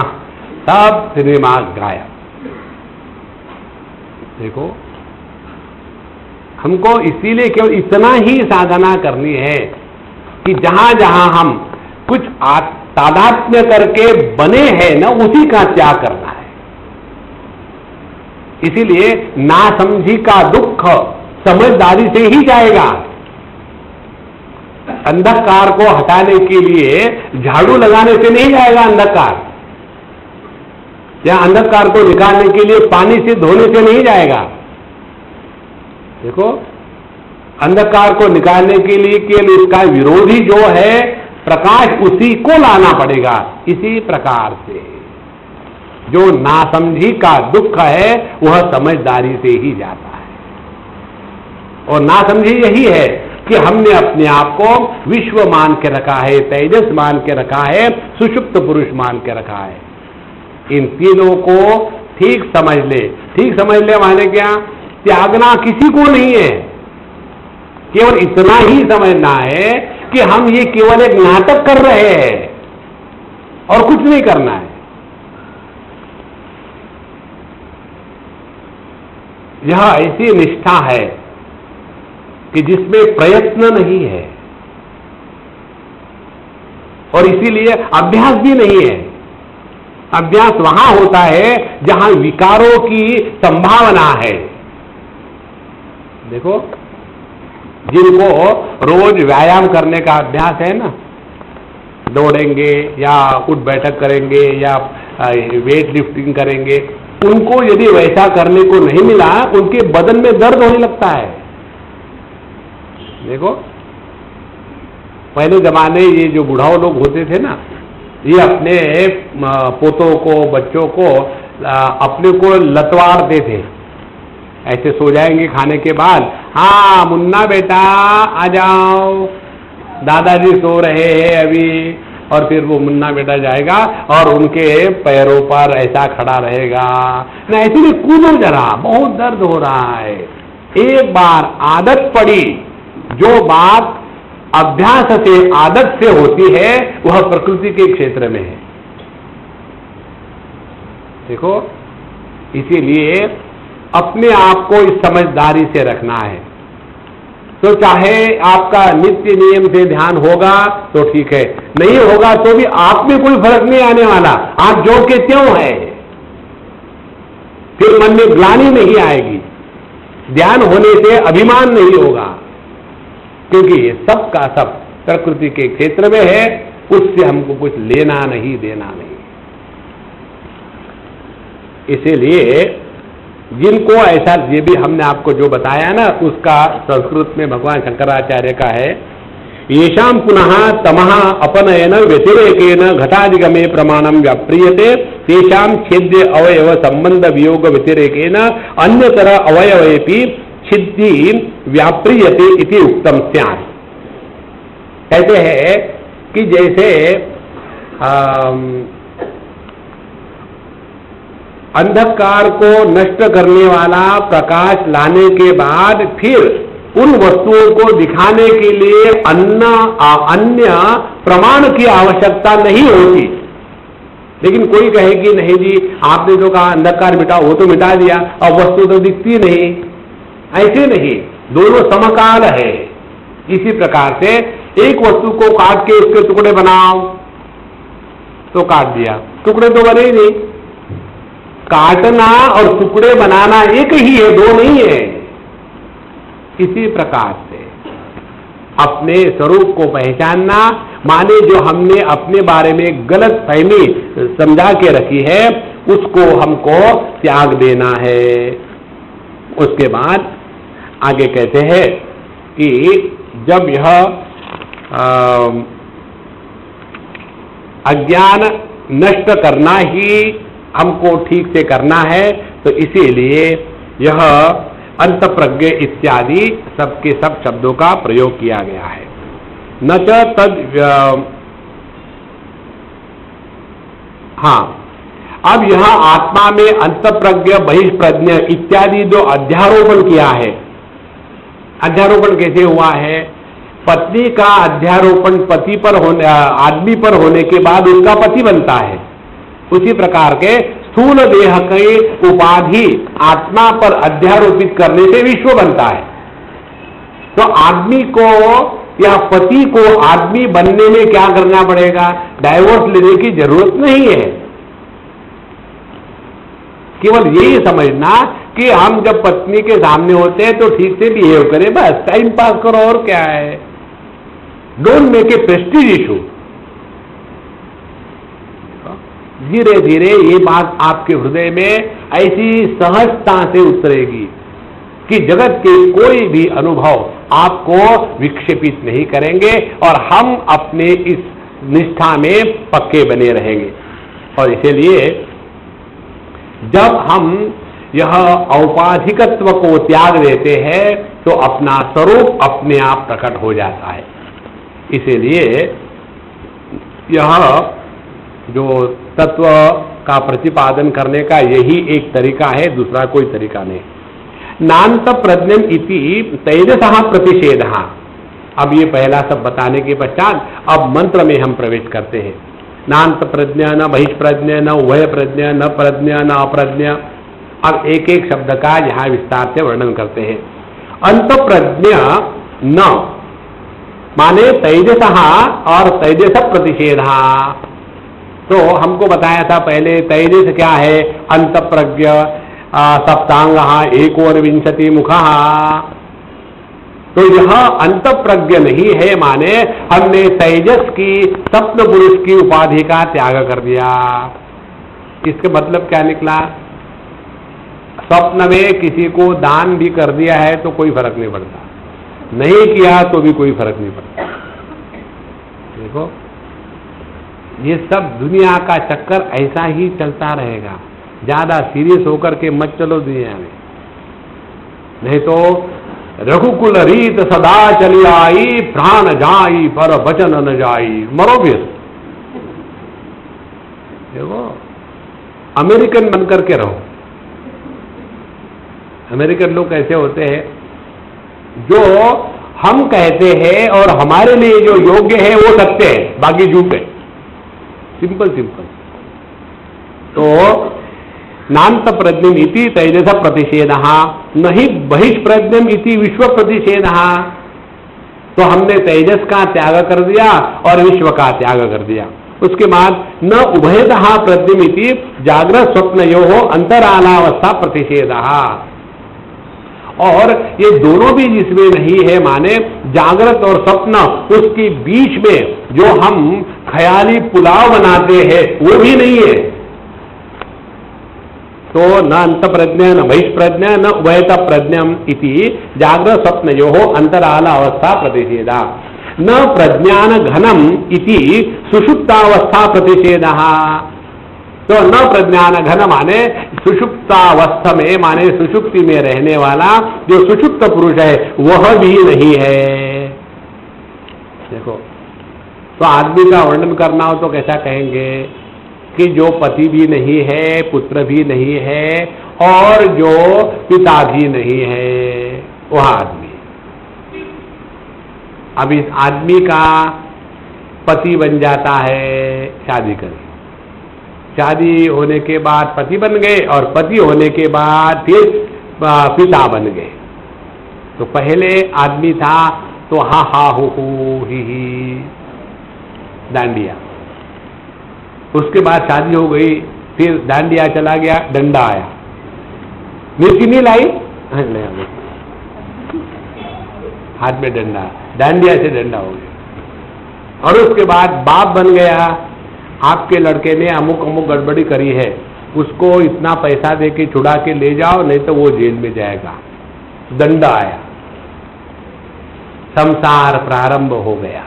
सब सिनेमा गायब। देखो, हमको इसीलिए केवल इतना ही साधना करनी है कि जहाँ जहाँ हम कुछ तादात्म्य करके बने हैं ना, उसी का त्याग करना है। इसीलिए नासमझी का दुख समझदारी से ही जाएगा। अंधकार को हटाने के लिए झाड़ू लगाने से नहीं जाएगा अंधकार। या अंधकार को निकालने के लिए पानी से धोने से नहीं जाएगा। देखो, अंधकार को निकालने के लिए केवल इसका विरोधी जो है प्रकाश उसी को लाना पड़ेगा, इसी प्रकार से। जो नासमझी का दुख है, वह समझदारी से ही जाता है। और नासमझी यही है कि हमने अपने आप को विश्व मान के रखा है, तेजस मान के रखा है, सुषुप्त पुरुष मान के रखा है। इन तीनों को ठीक समझ ले। ठीक समझ ले माने क्या? त्यागना किसी को नहीं है। केवल इतना ही समझना है कि हम ये केवल एक नाटक कर रहे हैं और कुछ नहीं करना है। यह ऐसी निष्ठा है कि जिसमें प्रयत्न नहीं है और इसीलिए अभ्यास भी नहीं है। अभ्यास वहाँ होता है जहाँ विकारों की संभावना है। देखो जिनको रोज व्यायाम करने का अभ्यास है ना, दौड़ेंगे या उठ बैठक करेंगे या वेट लिफ्टिंग करेंगे, उनको यदि वैसा करने को नहीं मिला, उनके बदन में दर्द होने लगता है। देखो, पहले जमाने ये जो बुढ़ाओ लोग होते थे ना, ये अपने पोतों को, बच्चों को अपने को लतवारते थे। ऐसे सो जाएँगे खाने के बाद। हाँ मुन्ना बेटा, आ जाओ। दादाजी सो रहे हैं अभी, और फिर वो मुन्ना बेटा जाएगा, और उनके पैरों पर ऐसा खड़ा रहेगा। ना ऐसे में कूदो जरा, बहुत दर्द हो रहा है। एक बार आदत पड़ी, जो बात अभ्यास से, आदत से होती है, वह प्रकृति के क्षेत्र में है। देखो, इसीलिए अपने आप को इस समझदारी से रखना है। तो चाहे आपका नित्य नियम से ध्यान होगा तो ठीक है, नहीं होगा तो भी आप में कोई फ़र्क नहीं आने वाला। आप जो के क्यों है। फिर मन में ग्लानी नहीं आएगी। ध्यान होने से अभिमान नहीं होगा। क्योंकि ये सब का सब प्रकृति के क्षेत्र में है, उससे हमको कुछ लेना नहीं, देना नहीं। इसीलिए जिनको ऐसा ये भी हमने आपको जो बताया ना, उसका संस्कृत में भगवान शंकराचार्य का है येषाम पुनः तमह अपनयन व्यतिरेकेन घटाधिगमे प्रमाणम व्याप्रियते, तेषां छिद्य अवयव संबंध वियोग व्यतिरेकेन अन्यतर अवयवेपि छिद्दी व्याप्रियते इति उत्तम स्यात्। कहते हैं कि जैसे अंधकार को नष्ट करने वाला प्रकाश लाने के बाद फिर उन वस्तुओं को दिखाने के लिए अन्य अन्य प्रमाण की आवश्यकता नहीं होती। लेकिन कोई कहे कि नहीं जी, आपने जो कहा, अंधकार मिटा, वो तो मिटा दिया, अब वस्तु तो दिखती नहीं। ऐसे नहीं, दोनों समकाल है। इसी प्रकार से एक वस्तु को काट के उसके टुकड़े बनाओ तो काट दिया। टुकड़े तो बने ही नहीं। काटना और टुकड़े बनाना एक ही है, दो नहीं है। इसी प्रकार से अपने स्वरूप को पहचानना, माने जो हमने अपने बारे में गलत फहमी समझा के रखी है, उसको हमको त्याग देना है। उसके बाद आगे कहते हैं कि जब यह अज्ञान नष्ट करना ही हमको ठीक से करना है तो इसीलिए यह अंत प्रज्ञ इत्यादि सबके सब शब्दों का प्रयोग किया गया है। न तद हाँ। अब यह आत्मा में अंत प्रज्ञ बहिष्प्रज्ञ इत्यादि जो अध्यारोपण किया है, अध्यारोपण कैसे हुआ है? पत्नी का अध्यारोपण पति पर होने, आदमी पर होने के बाद उनका पति बनता है। उसी प्रकार के स्थूल देह के उपाधि आत्मा पर अध्यारोपित करने से विश्व बनता है। तो आदमी को या पति को आदमी बनने में क्या करना पड़ेगा? डाइवोर्स लेने की ज़रूरत नहीं है। केवल यही समझना कि हम जब पत्नी के सामने होते हैं तो ठीक से बिहेव करें, बस टाइम पास करो, और क्या है? Don't make a prestige issue धीरे धीरे ये बात आपके हृदय में ऐसी सहजता से उतरेगी कि जगत के कोई भी अनुभव आपको विक्षेपित नहीं करेंगे और हम अपने इस निष्ठा में पक्के बने रहेंगे। और इसीलिए जब हम यह औपाधिकत्व को त्याग देते हैं तो अपना स्वरूप अपने आप प्रकट हो जाता है। इसीलिए यह जो तत्व का प्रतिपादन करने का यही एक तरीका है, दूसरा कोई तरीका नहीं। नान्त प्रज्ञम इति तेजस प्रतिषेध। अब ये पहला सब बताने के पश्चात अब मंत्र में हम प्रवेश करते हैं। नान्त प्रज्ञ न बहिष्प्रज्ञ न उभय प्रज्ञ न प्रज्ञ न अप्रज्ञ। अब एक एक शब्द का यहाँ विस्तार से वर्णन करते हैं। अंत प्रज्ञ न माने तेजस और तेजस प्रतिषेध। तो हमको बताया था पहले तेजस क्या है? अंत प्रज्ञ सप्तांग एक और विंशति मुख। तो यह अंत प्रज्ञ नहीं है माने हमने तेजस की सप्न पुरुष की उपाधि का त्याग कर दिया। इसके मतलब क्या निकला? स्वप्न में किसी को दान भी कर दिया है तो कोई फ़र्क नहीं पड़ता। नहीं किया तो भी कोई फ़र्क नहीं पड़ता। देखो ये सब दुनिया का चक्कर ऐसा ही चलता रहेगा। ज़्यादा सीरियस होकर के मत चलो दुनिया में। नहीं तो रघुकुल रीत सदा चली आई, प्राण जाई, पर वचन न जाई। मरो भी देखो, अमेरिकन बनकर के रहो। अमेरिकन लोग कैसे होते हैं जो हम कहते हैं और हमारे लिए जो योग्य है, वो सत्य है बाकी झूठ है। सिंपल सिंपल तो नान्त प्रज्ञम इति तैजस प्रतिषेध नहीं बहिष्प्रज्ञम इति विश्व प्रतिषेध तो हमने तेजस का त्याग कर दिया और विश्व का त्याग कर दिया। उसके बाद न उभयतः प्रज्ञमिति जागृत स्वप्न यो हो अंतरालावस्था प्रतिषेध। और ये दोनों भी जिसमें नहीं है माने जागृत और स्वप्न, उसके बीच में जो हम ख्याली पुलाव बनाते हैं, वो भी नहीं है। तो न अंत प्रज्ञा न बहिष्प्रज्ञ न उभयत प्रज्ञम इति जागृत स्वप्न जो हो अंतराल अवस्था प्रतिषेधा। न प्रज्ञान घनम इति सुषुप्तावस्था प्रतिषेध। तो न प्रज्ञान घन माने सुषुप्तावस्था में माने सुषुप्ति में रहने वाला जो सुषुप्त पुरुष है, वह भी नहीं है। देखो तो आदमी का वर्णन करना हो तो कैसा कहेंगे कि जो पति भी नहीं है, पुत्र भी नहीं है, और जो पिता भी नहीं है, वह आदमी अब इस आदमी का पति बन जाता है शादी करें शादी होने के बाद पति बन गए और पति होने के बाद फिर पिता बन गए। तो पहले आदमी था तो हा हा हो हो ही ही डांडिया उसके बाद शादी हो गई, फिर डांडिया चला गया, डंडा आया। मिर्ची लाई? हाथ में डंडा डांडिया से डंडा हो गया। और उसके बाद बाप बन गया। आपके लड़के ने अमुक अमुक गड़बड़ी करी है, उसको इतना पैसा दे के छुड़ा के ले जाओ, नहीं तो वो जेल में जाएगा। दंड आया। संसार प्रारंभ हो गया।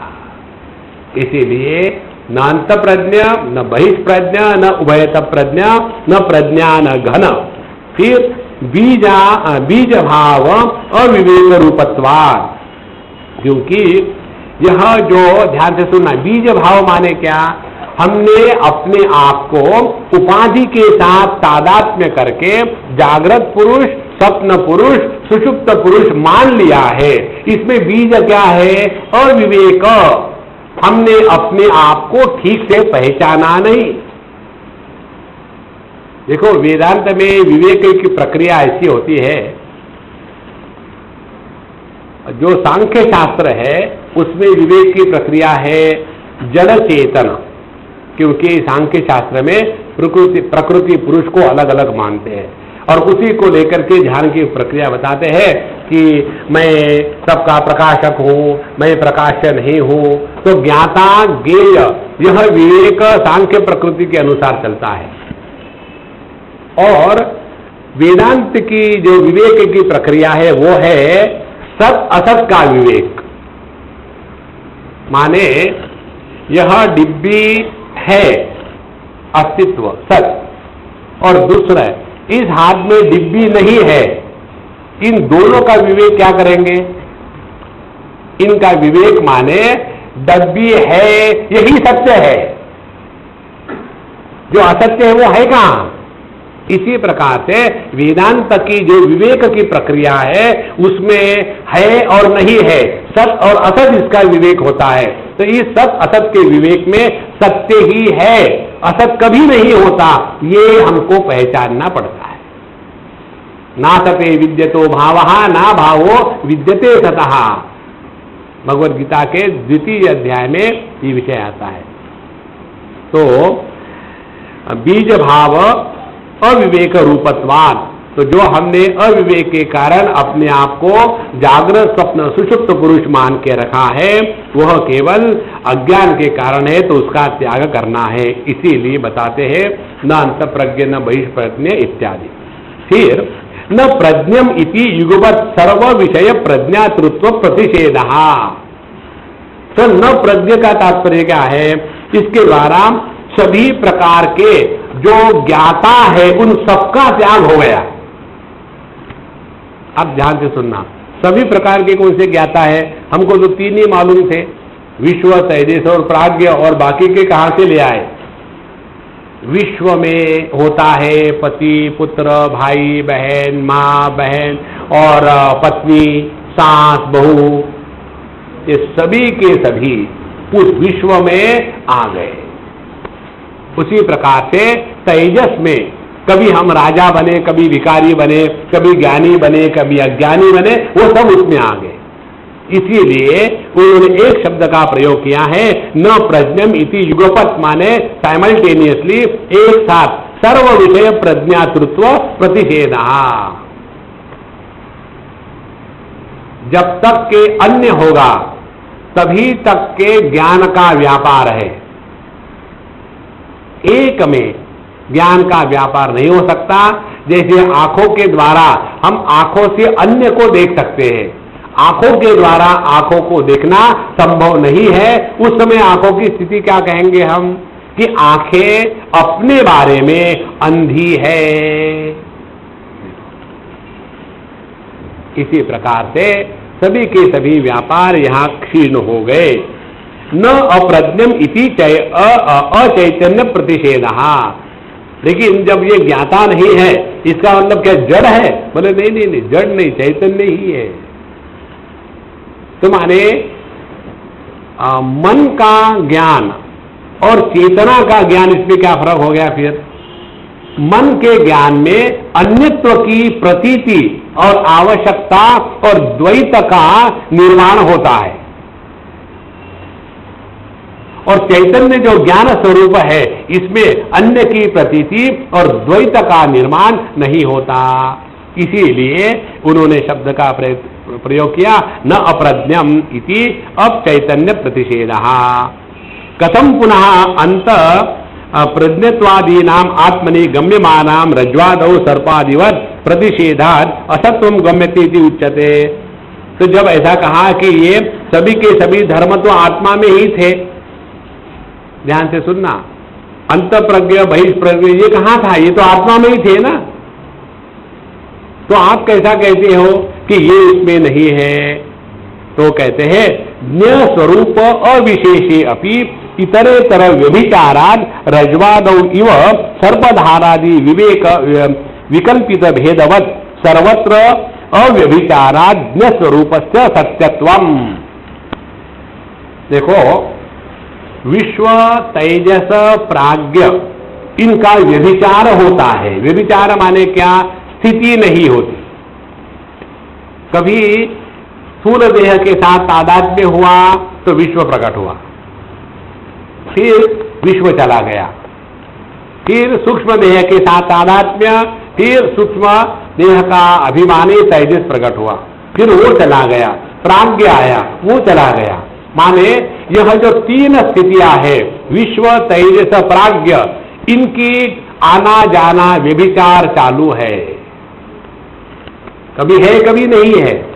इसीलिए न अंत प्रज्ञ न बहिष्प्रज्ञ, न उभयत प्रज्ञ न प्रज्ञा, न घन। फिर बीजा बीज भाव अविवेक रूपत्वाद क्योंकि यह जो, ध्यान से सुनना बीज भाव माने क्या? हमने अपने आप को उपाधि के साथ तादात्म्य करके जागृत पुरुष, स्वप्न पुरुष, सुषुप्त पुरुष मान लिया है। इसमें बीज क्या है? अविवेक। हमने अपने आप को ठीक से पहचाना नहीं। देखो, वेदांत में विवेक की प्रक्रिया ऐसी होती है। जो सांख्य शास्त्र है, उसमें विवेक की प्रक्रिया है जड़ चेतन। क्योंकि सांख्य शास्त्र में प्रकृति प्रकृति पुरुष को अलग अलग मानते हैं। और उसी को लेकर के ध्यान की प्रक्रिया बताते हैं कि मैं सबका प्रकाशक हूँ, मैं प्रकाश नहीं हूँ तो ज्ञाता ज्ञेय, यह विवेक सांख्य प्रकृति के अनुसार चलता है। और वेदांत की जो विवेक की प्रक्रिया है, वो है सत असत का विवेक। माने यह डिब्बी है, अस्तित्व, सच। और दूसरा है इस हाथ में डिब्बी नहीं है। इन दोनों का विवेक क्या करेंगे? इनका विवेक माने, डब्बी है, यही सत्य है। जो असत्य है, वो है कहाँ? इसी प्रकार से वेदांत की जो विवेक की प्रक्रिया है, उसमें है और नहीं है। सत और असत इसका विवेक होता है। तो इस सत असत के विवेक में सत्य ही है। असत कभी नहीं होता। ये हमको पहचानना पड़ता है। ना सते विद्यतो भाव, ना भावो विद्यते सतः। भगवत गीता के द्वितीय अध्याय में ये विषय आता है। तो बीज भाव अविवेक रूपत्वाद तो जो हमने अविवेक के कारण अपने आप को जागृत, स्वप्न, सुषुप्त पुरुष मान के रखा है, वह केवल अज्ञान के कारण है तो उसका त्याग करना है। इसीलिए बताते हैं, न अंत प्रज्ञ न बहिष्प्रज्ञ इत्यादि। फिर, न प्रज्ञम इति युगवत सर्व विषय प्रज्ञातृत्व प्रतिषेध। तो न प्रज्ञ का तात्पर्य क्या है? इसके द्वारा सभी प्रकार के जो ज्ञाता है, उन सबका त्याग हो गया। अब ध्यान से सुनना। सभी प्रकार के कौन से ज्ञाता है, हमको तो तीन ही मालूम थे। विश्व तेजस और प्राग्ञ और बाकी के कहाँ से ले आए? विश्व में होता है पति, पुत्र, भाई, बहन, माँ, बहन और पत्नी, सास, बहू। ये सभी के सभी उस विश्व में आ गए। उसी प्रकार से तेजस में कभी हम राजा बने, कभी भिकारी बने, कभी ज्ञानी बने, कभी अज्ञानी बने, वो सब उसमें आ गए। इसीलिए उन्होंने एक शब्द का प्रयोग किया है, न प्रज्ञम इति युगपत माने साइमल्टेनियसली एक साथ सर्व विषय प्रज्ञातृत्व प्रतिषेध। जब तक के अन्य होगा, तभी तक के ज्ञान का व्यापार है। एक में ज्ञान का व्यापार नहीं हो सकता। जैसे आँखों के द्वारा हम आँखों से अन्य को देख सकते हैं। आँखों के द्वारा आँखों को देखना संभव नहीं है। उस समय आँखों की स्थिति क्या कहेंगे हम? कि आँखें अपने बारे में अंधी है। इसी प्रकार से सभी के सभी व्यापार यहाँ क्षीण हो गए। न अप्रज्ञम इति अचैतन्य प्रतिषेध। लेकिन जब ये ज्ञाता नहीं है इसका मतलब क्या जड़ है? बोले नहीं नहीं नहीं जड़ नहीं चैतन्य ही है। तो माने आ, मन का ज्ञान और चेतना का ज्ञान इसमें क्या फ़र्क हो गया फिर? मन के ज्ञान में अन्यत्व की प्रतीति और आवश्यकता और द्वैत का निर्माण होता है। और चैतन्य जो ज्ञान स्वरूप है, इसमें अन्य की प्रतीति और द्वैत का निर्माण नहीं होता। इसीलिए उन्होंने शब्द का प्रयोग किया, न अप्रज्ञम इति, अब चैतन्य प्रतिषेध। कथम पुनः अंत प्रज्ञत्वादीना आत्मनि गम्यमान रज्वाद सर्पादिवत प्रतिषेधात असत्व गम्यते उच्यते। तो जब ऐसा कहा कि ये सभी के सभी धर्म तो आत्मा में ही थे ध्यान से सुनना। अंत प्रज्ञ बहिष्प्रज्ञ, ये कहाँ था? ये तो आत्मा में ही थे ना। तो आप कैसा कहते हो कि ये इसमें नहीं है? तो कहते हैं ज्ञ स्वरूप अविशेषे अपनी इतरे तरह व्यभिचाराद रजवाद इव सर्पधारादि विवेक, विकल्पित भेदवत। सर्वत्र अव्यभिचाराद ज्ञ स्वरूप से सत्यत्व देखो विश्व तेजस प्राज्ञ इनका व्यभिचार होता है। व्यभिचार माने क्या? स्थिति नहीं होती। कभी स्थूल देह के साथ तादाद में हुआ तो विश्व प्रकट हुआ। फिर विश्व चला गया। फिर सूक्ष्म देह के साथ तादात्म्य, फिर सूक्ष्म देह का अभिमानी तेजस प्रकट हुआ। फिर वो चला गया। प्राग्ञ आया, वो चला गया। माने, यह जो तीन स्थितियाँ है, विश्व तेजस प्राग्ञ इनकी आना जाना व्यभिचार चालू है। कभी है, कभी नहीं है।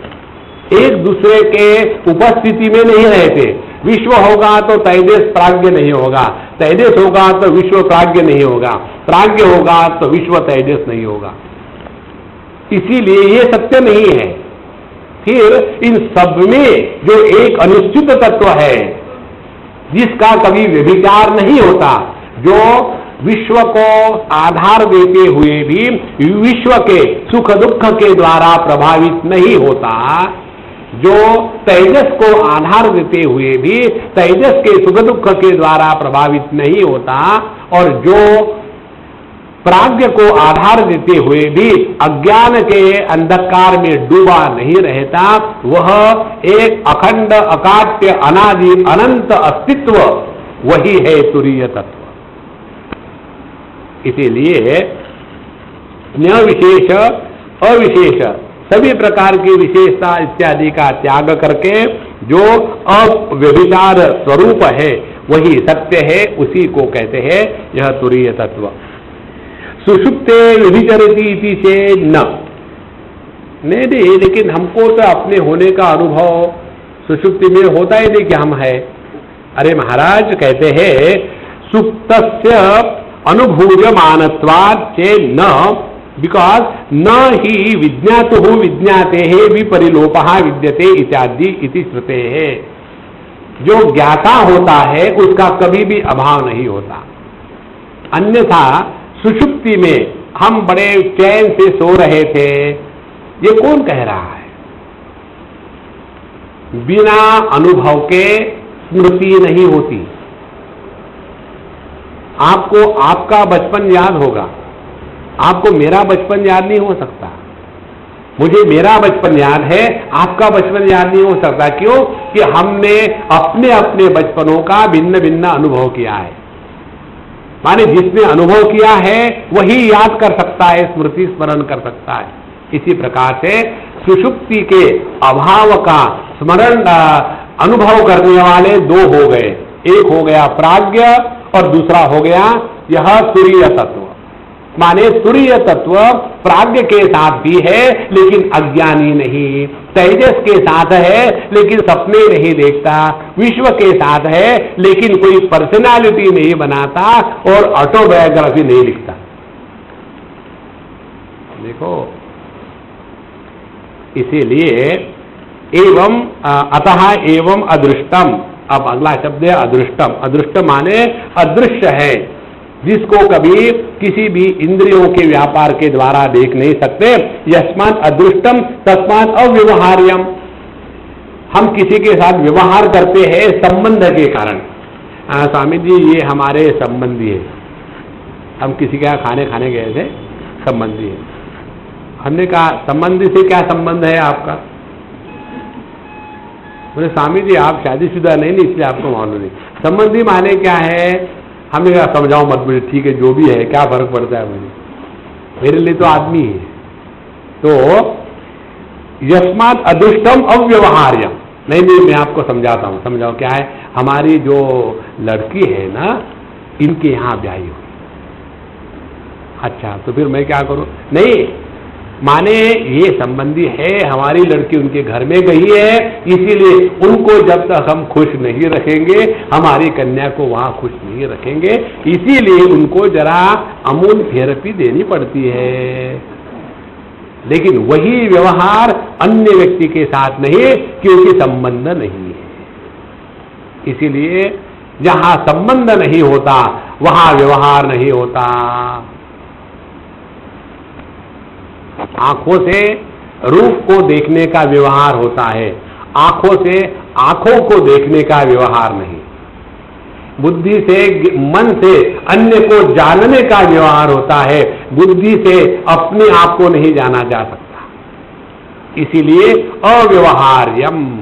एक दूसरे के उपस्थिति में नहीं रहते। विश्व होगा तो तेजस प्राग्ञ नहीं होगा। तेजस होगा तो विश्व प्राग्ञ नहीं होगा। प्राग्ञ होगा तो विश्व तेजस नहीं होगा। इसीलिए ये सत्य नहीं है। फिर इन सब में जो एक अनिश्चित तत्व है, जिसका कभी व्यभिचार नहीं होता, जो विश्व को आधार देते हुए भी विश्व के सुख दुख के द्वारा प्रभावित नहीं होता, जो तेजस को आधार देते हुए भी तेजस के सुख दुख के द्वारा प्रभावित नहीं होता, और जो प्राग्ञ को आधार देते हुए भी अज्ञान के अंधकार में डूबा नहीं रहता, वह एक अखंड अकाट्य अनादि अनंत अस्तित्व, वही है तुरीय तत्व। इसीलिए विशेष अविशेष, सभी प्रकार की विशेषता इत्यादि का त्याग करके जो अव्यभिचार स्वरूप है, वही सत्य है, उसी को कहते हैं यह तुरीय तत्व। सुषुप्ते व्यभिचरती से न। नहीं नहीं, लेकिन हमको तो अपने होने का अनुभव सुषुप्ति में होता ही नहीं कि हम है। अरे महाराज, कहते हैं सुप्त अनुभूयमानवाद चे न बिकॉज़ न ही विज्ञात हो विज्ञाते है विपरिलोप विद्यते इत्यादि इति श्रुते है। जो ज्ञाता होता है, उसका कभी भी अभाव नहीं होता। अन्यथा सुषुप्ति में हम बड़े चैन से सो रहे थे। ये कौन कह रहा है? बिना अनुभव के स्मृति नहीं होती। आपको आपका बचपन याद होगा। आपको मेरा बचपन याद नहीं हो सकता। मुझे मेरा बचपन याद है, आपका बचपन याद नहीं हो सकता। क्यों? कि हमने अपने अपने बचपनों का भिन्न भिन्न अनुभव किया है। माने जिसने अनुभव किया है, वही याद कर सकता है, स्मृति स्मरण कर सकता है। इसी प्रकार से सुषुप्ति के अभाव का स्मरण अनुभव करने वाले दो हो गए। एक हो गया प्राज्ञ और दूसरा हो गया यह सूर्य तत्व। माने सूर्य तत्व प्राग्ञ के साथ भी है, लेकिन अज्ञानी नहीं। तेजस के साथ है, लेकिन सपने नहीं देखता। विश्व के साथ है, लेकिन कोई पर्सनालिटी नहीं बनाता और ऑटोबायोग्राफी नहीं लिखता। देखो, इसीलिए एवं अतः एवं अदृष्टम। अब अगला शब्द है अदृष्टम। अदृष्ट माने अदृश्य है। जिसको कभी किसी भी इंद्रियों के व्यापार के द्वारा देख नहीं सकते। यस्मान अदृष्टम तस्मान अव्यवहार्यम हम किसी के साथ व्यवहार करते हैं संबंध के कारण। स्वामी जी ये हमारे संबंधी है। हम किसी के यहाँ खाने खाने गए थे, संबंधी है। हमने कहा, संबंधी से क्या संबंध है आपका? बोले स्वामी जी आप शादीशुदा नहीं इसलिए आपको मालूम नहीं। संबंधी माने क्या है? हमने कहा, समझाओ मत मुझे, ठीक है, जो भी है, क्या फ़र्क पड़ता है मुझे? मेरे लिए तो आदमी है। तो यस्मात अदृष्टम अव्यवहार्यम। नहीं नहीं, मैं आपको समझाता हूँ। समझाओ क्या है? हमारी जो लड़की है ना, इनके यहाँ ब्याही हुई अच्छा तो फिर मैं क्या करूँ? नहीं माने ये संबंधी है, हमारी लड़की उनके घर में गई है, इसीलिए उनको जब तक हम खुश नहीं रखेंगे, हमारी कन्या को वहाँ खुश नहीं रखेंगे, इसीलिए उनको जरा अमूल थेरेपी देनी पड़ती है। लेकिन वही व्यवहार अन्य व्यक्ति के साथ नहीं, क्योंकि संबंध नहीं है। इसीलिए जहाँ संबंध नहीं होता, वहाँ व्यवहार नहीं होता। आँखों से रूप को देखने का व्यवहार होता है। आँखों से आँखों को देखने का व्यवहार नहीं। बुद्धि से मन से अन्य को जानने का व्यवहार होता है। बुद्धि से अपने आप को नहीं जाना जा सकता। इसीलिए अव्यवहार्यम।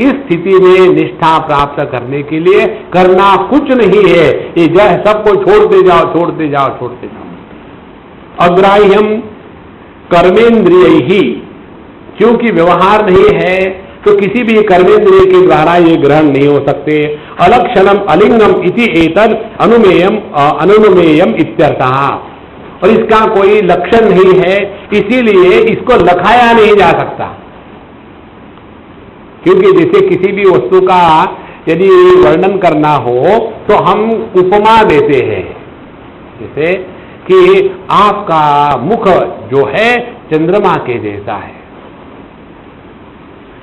इस स्थिति में निष्ठा प्राप्त करने के लिए करना कुछ नहीं है। ये जय सबको छोड़ते जाओ छोड़ते जाओ छोड़ते जाओ। अग्राह्यम। कर्मेंद्रिय। ही क्योंकि व्यवहार नहीं है तो किसी भी कर्मेंद्रिय के द्वारा ये ग्रहण नहीं हो सकते। अलक्षणम अलिंगम इति एतद अनुमेयम अनुमेयम इत्यर्थ। और इसका कोई लक्षण नहीं है, इसीलिए इसको लखाया नहीं जा सकता। क्योंकि जैसे किसी भी वस्तु का यदि वर्णन करना हो तो हम उपमा देते हैं। जैसे कि आपका मुख जो है चंद्रमा के जैसा है।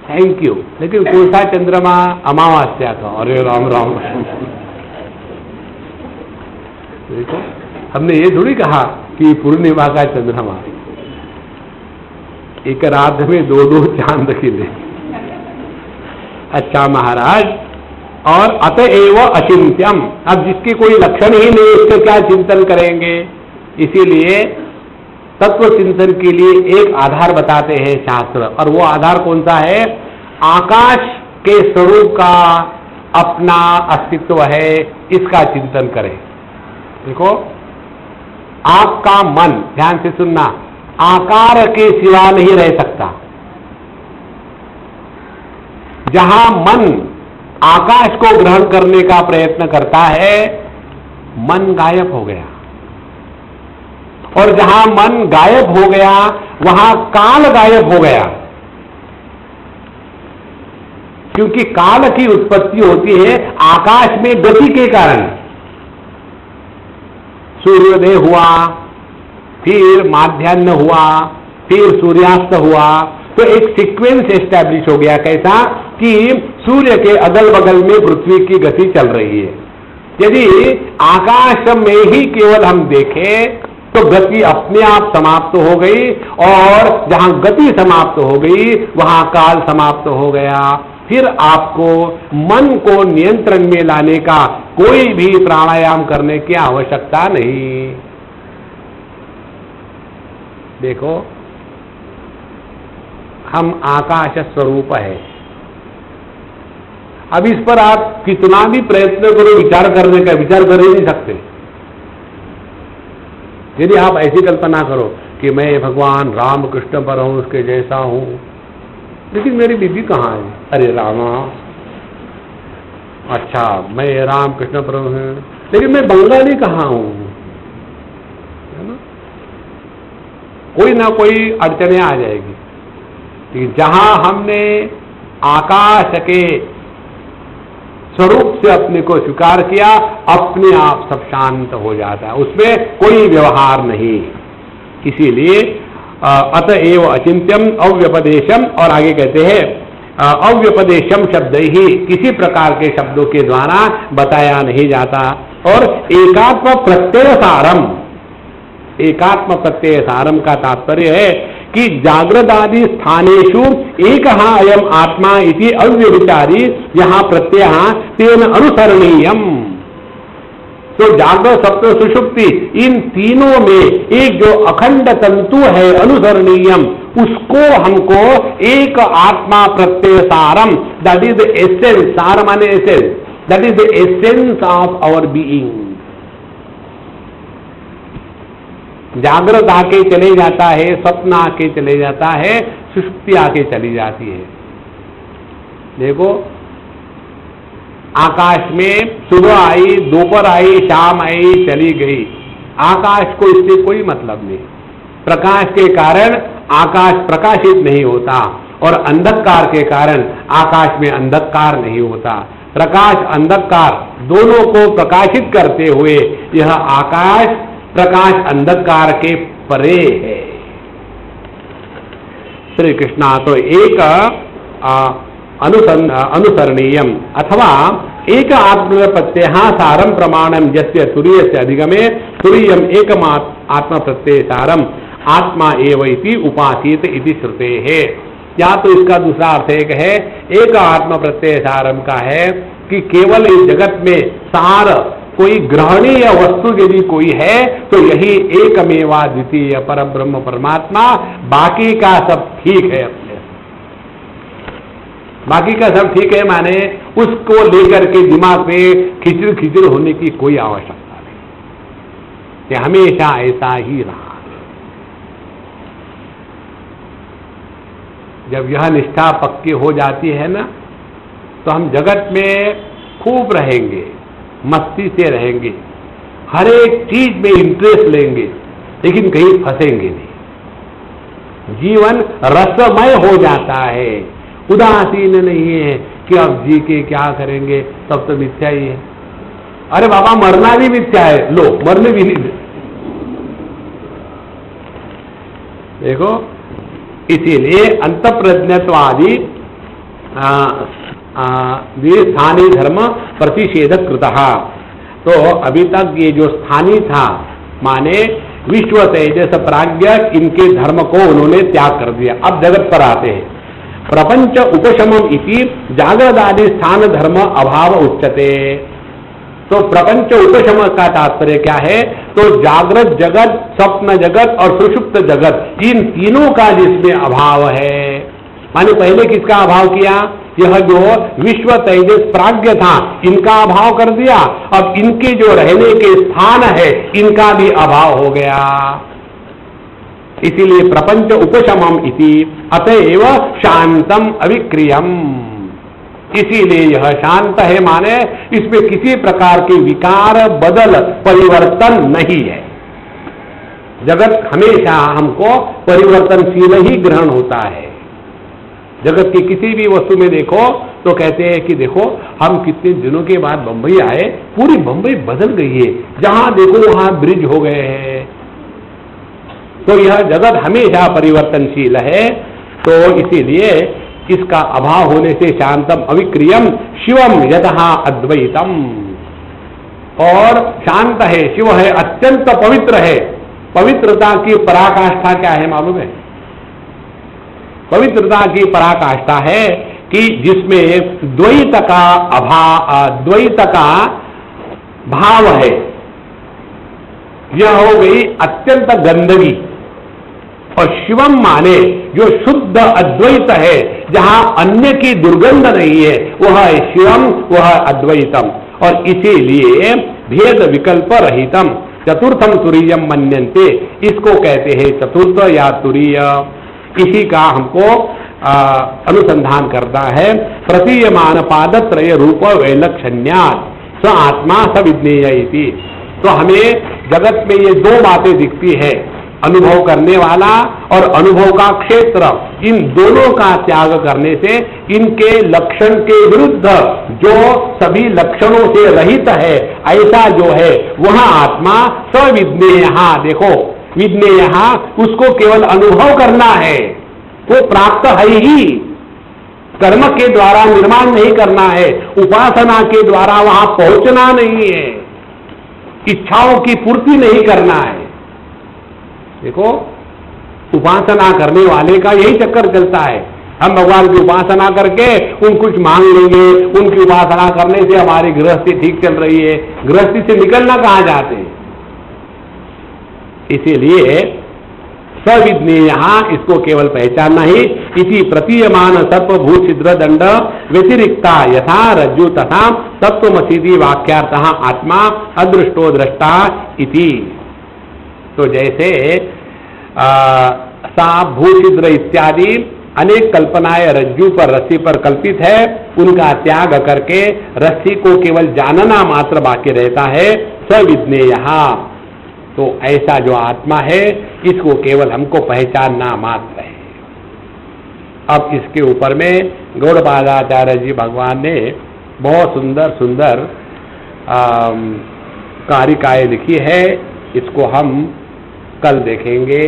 थैंक यू लेकिन कौन सा चंद्रमा? अमावस्या का। अरे राम राम। देखो, हमने ये थोड़ी कहा कि पूर्णिमा का चंद्रमा। एक रात में दो दो चाँद खिले अच्छा महाराज। और अतएव अचिंत्यम। अब जिसकी कोई लक्षण ही नहीं उसके क्या चिंतन करेंगे? इसीलिए तत्व चिंतन के लिए एक आधार बताते हैं शास्त्र। और वो आधार कौन सा है? आकाश के स्वरूप का अपना अस्तित्व है, इसका चिंतन करें। देखो, आपका मन, ध्यान से सुनना, आकार के सिवा नहीं रह सकता। जहाँ मन आकाश को ग्रहण करने का प्रयत्न करता है, मन गायब हो गया। और जहाँ मन गायब हो गया, वहाँ काल गायब हो गया। क्योंकि काल की उत्पत्ति होती है आकाश में गति के कारण। सूर्योदय हुआ, फिर माध्यान्ह हुआ, फिर सूर्यास्त हुआ तो एक सीक्वेंस एस्टैब्लिश हो गया कैसा कि सूर्य के अगल बगल में पृथ्वी की गति चल रही है। यदि आकाश में ही केवल हम देखें तो गति अपने आप समाप्त हो गई और जहाँ गति समाप्त हो गई, वहाँ काल समाप्त हो गया। फिर आपको मन को नियंत्रण में लाने का कोई भी प्राणायाम करने की आवश्यकता नहीं। देखो, हम आकाश स्वरूप है। अब इस पर आप कितना भी प्रयत्न करो, विचार करने का, विचार कर ही नहीं सकते। यदि आप ऐसी कल्पना करो कि मैं भगवान राम कृष्ण पर हूँ, उसके जैसा हूँ। लेकिन मेरी बीबी कहाँ है? अरे रामा। अच्छा मैं राम कृष्ण पर हूँ। लेकिन मैं बंगाली कहाँ हूँ? कोई ना कोई अड़चने आ जाएगी कि हमने आकाश के स्वरूप से अपने को स्वीकार किया, अपने आप सब शांत हो जाता है। उसमें कोई व्यवहार नहीं। इसीलिए अतएव अचिंत्यम अव्यपदेशम, और आगे कहते हैं अव्यपदेशम शब्द ही किसी प्रकार के शब्दों के द्वारा बताया नहीं जाता। और एकात्म प्रत्यय सारम एकात्म प्रत्यय सारम का तात्पर्य है कि आदि स्थानेशु एक अयम आत्मा इति अव्यविचारी यहाँ प्रत्यय तेन अनुसरणीयम। तो जागृत सप्त सुषुप्ति, इन तीनों में एक जो अखंड तंतु है अनुसरणीयम, उसको हमको एक आत्मा प्रत्यय सारम दैट इज़ द एसेंस सार माने essence that is the essence of our being जागृत आके चले जाता है स्वप्न आके चले जाता है सुषुप्ति आके चली जाती है। देखो, आकाश में सुबह आई, दोपहर आई, शाम आई, चली गई। आकाश को इससे कोई मतलब नहीं। प्रकाश के कारण आकाश प्रकाशित नहीं होता और अंधकार के कारण आकाश में अंधकार नहीं होता। प्रकाश, अंधकार दोनों को प्रकाशित करते हुए यह आकाश प्रकाश अंधकार के परे है। श्री कृष्णा तो एक अनुसरणीयम। अथवा एक आत्म प्रत्यय सारम प्रमाणम जस्य सूर्य से अधिगमे, सूर्यम एक आत्म प्रत्यय सारम आत्मा एव उपासित इति श्रुते। है या तो इसका दूसरा अर्थ एक है, एक आत्म प्रत्यय सारम का है कि केवल इस जगत में सार कोई ग्रहणीय वस्तु यदि कोई है तो यही एकमेवा द्वितीय पर ब्रह्म परमात्मा। बाकी का सब ठीक है अपने। बाकी का सब ठीक है माने उसको लेकर के दिमाग में खिचड़ खिचड़ होने की कोई आवश्यकता नहीं। कि हमेशा ऐसा ही रहा। जब यह निष्ठा पक्की हो जाती है ना तो हम जगत में खूब रहेंगे। मस्ती से रहेंगे। हर एक चीज़ में इंटरेस्ट लेंगे, लेकिन कहीं फंसेंगे नहीं। जीवन रसमय हो जाता है। उदासीन नहीं है कि अब जी के क्या करेंगे, तब तो मिथ्या ही है। अरे बाबा, मरना भी मिथ्या है। लो, मरने भी नहीं। देखो, इसीलिए अंत प्रज्ञत्वादि स्थानीय धर्म प्रतिषेध कृत तो अभी तक ये जो स्थानीय था, माने विश्व तेजस प्राज्ञ, इनके धर्म को उन्होंने त्याग कर दिया। अब जगत पर आते हैं। प्रपंच उपशमम इति जागृत आदि स्थान धर्म अभाव उच्चते तो प्रपंच उपशम का तात्पर्य क्या है? तो जागृत जगत, स्वप्न जगत और सुषुप्त जगत, इन तीनों का जिसमें अभाव है। माने पहले किसका अभाव किया? यह जो विश्व तेजस प्राग्ञ था, इनका अभाव कर दिया। अब इनके जो रहने के स्थान है, इनका भी अभाव हो गया। इसीलिए प्रपंच उपशमम इति, अतएव शांतम अविक्रियम। इसीलिए यह शांत है माने, इसमें किसी प्रकार के विकार, बदल, परिवर्तन नहीं है। जगत हमेशा हमको परिवर्तनशील ही ग्रहण होता है। जगत की किसी भी वस्तु में देखो तो कहते हैं कि देखो, हम कितने दिनों के बाद बंबई आए, पूरी बंबई बदल गई है। जहाँ देखो, वहाँ ब्रिज हो गए हैं। तो यह जगत हमेशा परिवर्तनशील है। तो इसीलिए इसका अभाव होने से शांतम अविक्रियम शिवम यथा अद्वैतम। और शांत है, शिव है, अत्यंत पवित्र है। पवित्रता की पराकाष्ठा क्या है मालूम है? पवित्रता की पराकाष्ठा है कि जिसमें द्वैत का अभाव द्वैत का भाव है। यह हो गई अत्यंत गंदगी। और शिवम माने जो शुद्ध अद्वैत है, जहाँ अन्य की दुर्गंध नहीं है, वह है शिवम, वह अद्वैतम। और इसीलिए भेद विकल्प रहितम। चतुर्थम तुरीयम मनते इसको कहते हैं चतुर्थ या तुरीय। इसी का हमको अनुसंधान करता है। प्रतीयमान पादत्रय रूप वैलक्षण्यात। स आत्मा सविज्ञेय तो हमें जगत में ये दो बातें दिखती है, अनुभव करने वाला और अनुभव का क्षेत्र। इन दोनों का त्याग करने से इनके लक्षण के विरुद्ध जो सभी लक्षणों से रहित है, ऐसा जो है, वह आत्मा सविज्ञेय। देखो विज्ञेय उसको केवल अनुभव करना है। वो प्राप्त है ही। कर्म के द्वारा निर्माण नहीं करना है। उपासना के द्वारा वहाँ पहुँचना नहीं है। इच्छाओं की पूर्ति नहीं करना है। देखो, उपासना करने वाले का यही चक्कर चलता है। हम भगवान की उपासना करके उन कुछ मांग लेंगे। उनकी उपासना करने से हमारी गृहस्थी ठीक चल रही है। गृहस्थी से निकलना कहाँ जाते हैं? इसीलिए सविज्ञ यहाँ इसको केवल पहचानना ही इसी प्रतीयमान सत्व भूछिद्र दंड व्यतिरिक्ता यथा रज्जु तथा तत्वमसीदी वाक्यार्थ आत्मा अदृष्टो दृष्टा इति। तो जैसे सांप भूछिद्र इत्यादि अनेक कल्पनाएँ रज्जु पर, रस्सी पर कल्पित है, उनका त्याग करके रस्सी को केवल जानना मात्र बाकी रहता है सविज्ञ यहाँ तो ऐसा जो आत्मा है, इसको केवल हमको पहचानना मात्र है। अब इसके ऊपर में गौड़पादाचार्य जी भगवान ने बहुत सुंदर सुंदर कारिकाएँ लिखी है। इसको हम कल देखेंगे।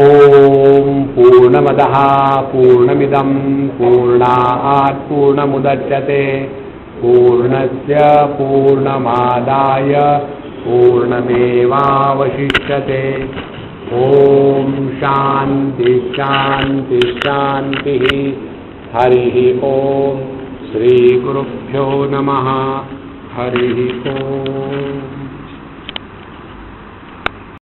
ओम पूर्णमद पूर्णमिदम पूर्णात् पूर्णमुदच्यते। पूर्णस्य पूर्णमादाय पूर्णमेवावशिष्यते। ओ शान्ति शान्ति शान्तिः। हरिः ॐ श्रीगुरुभ्यो नमः। हरिः ॐ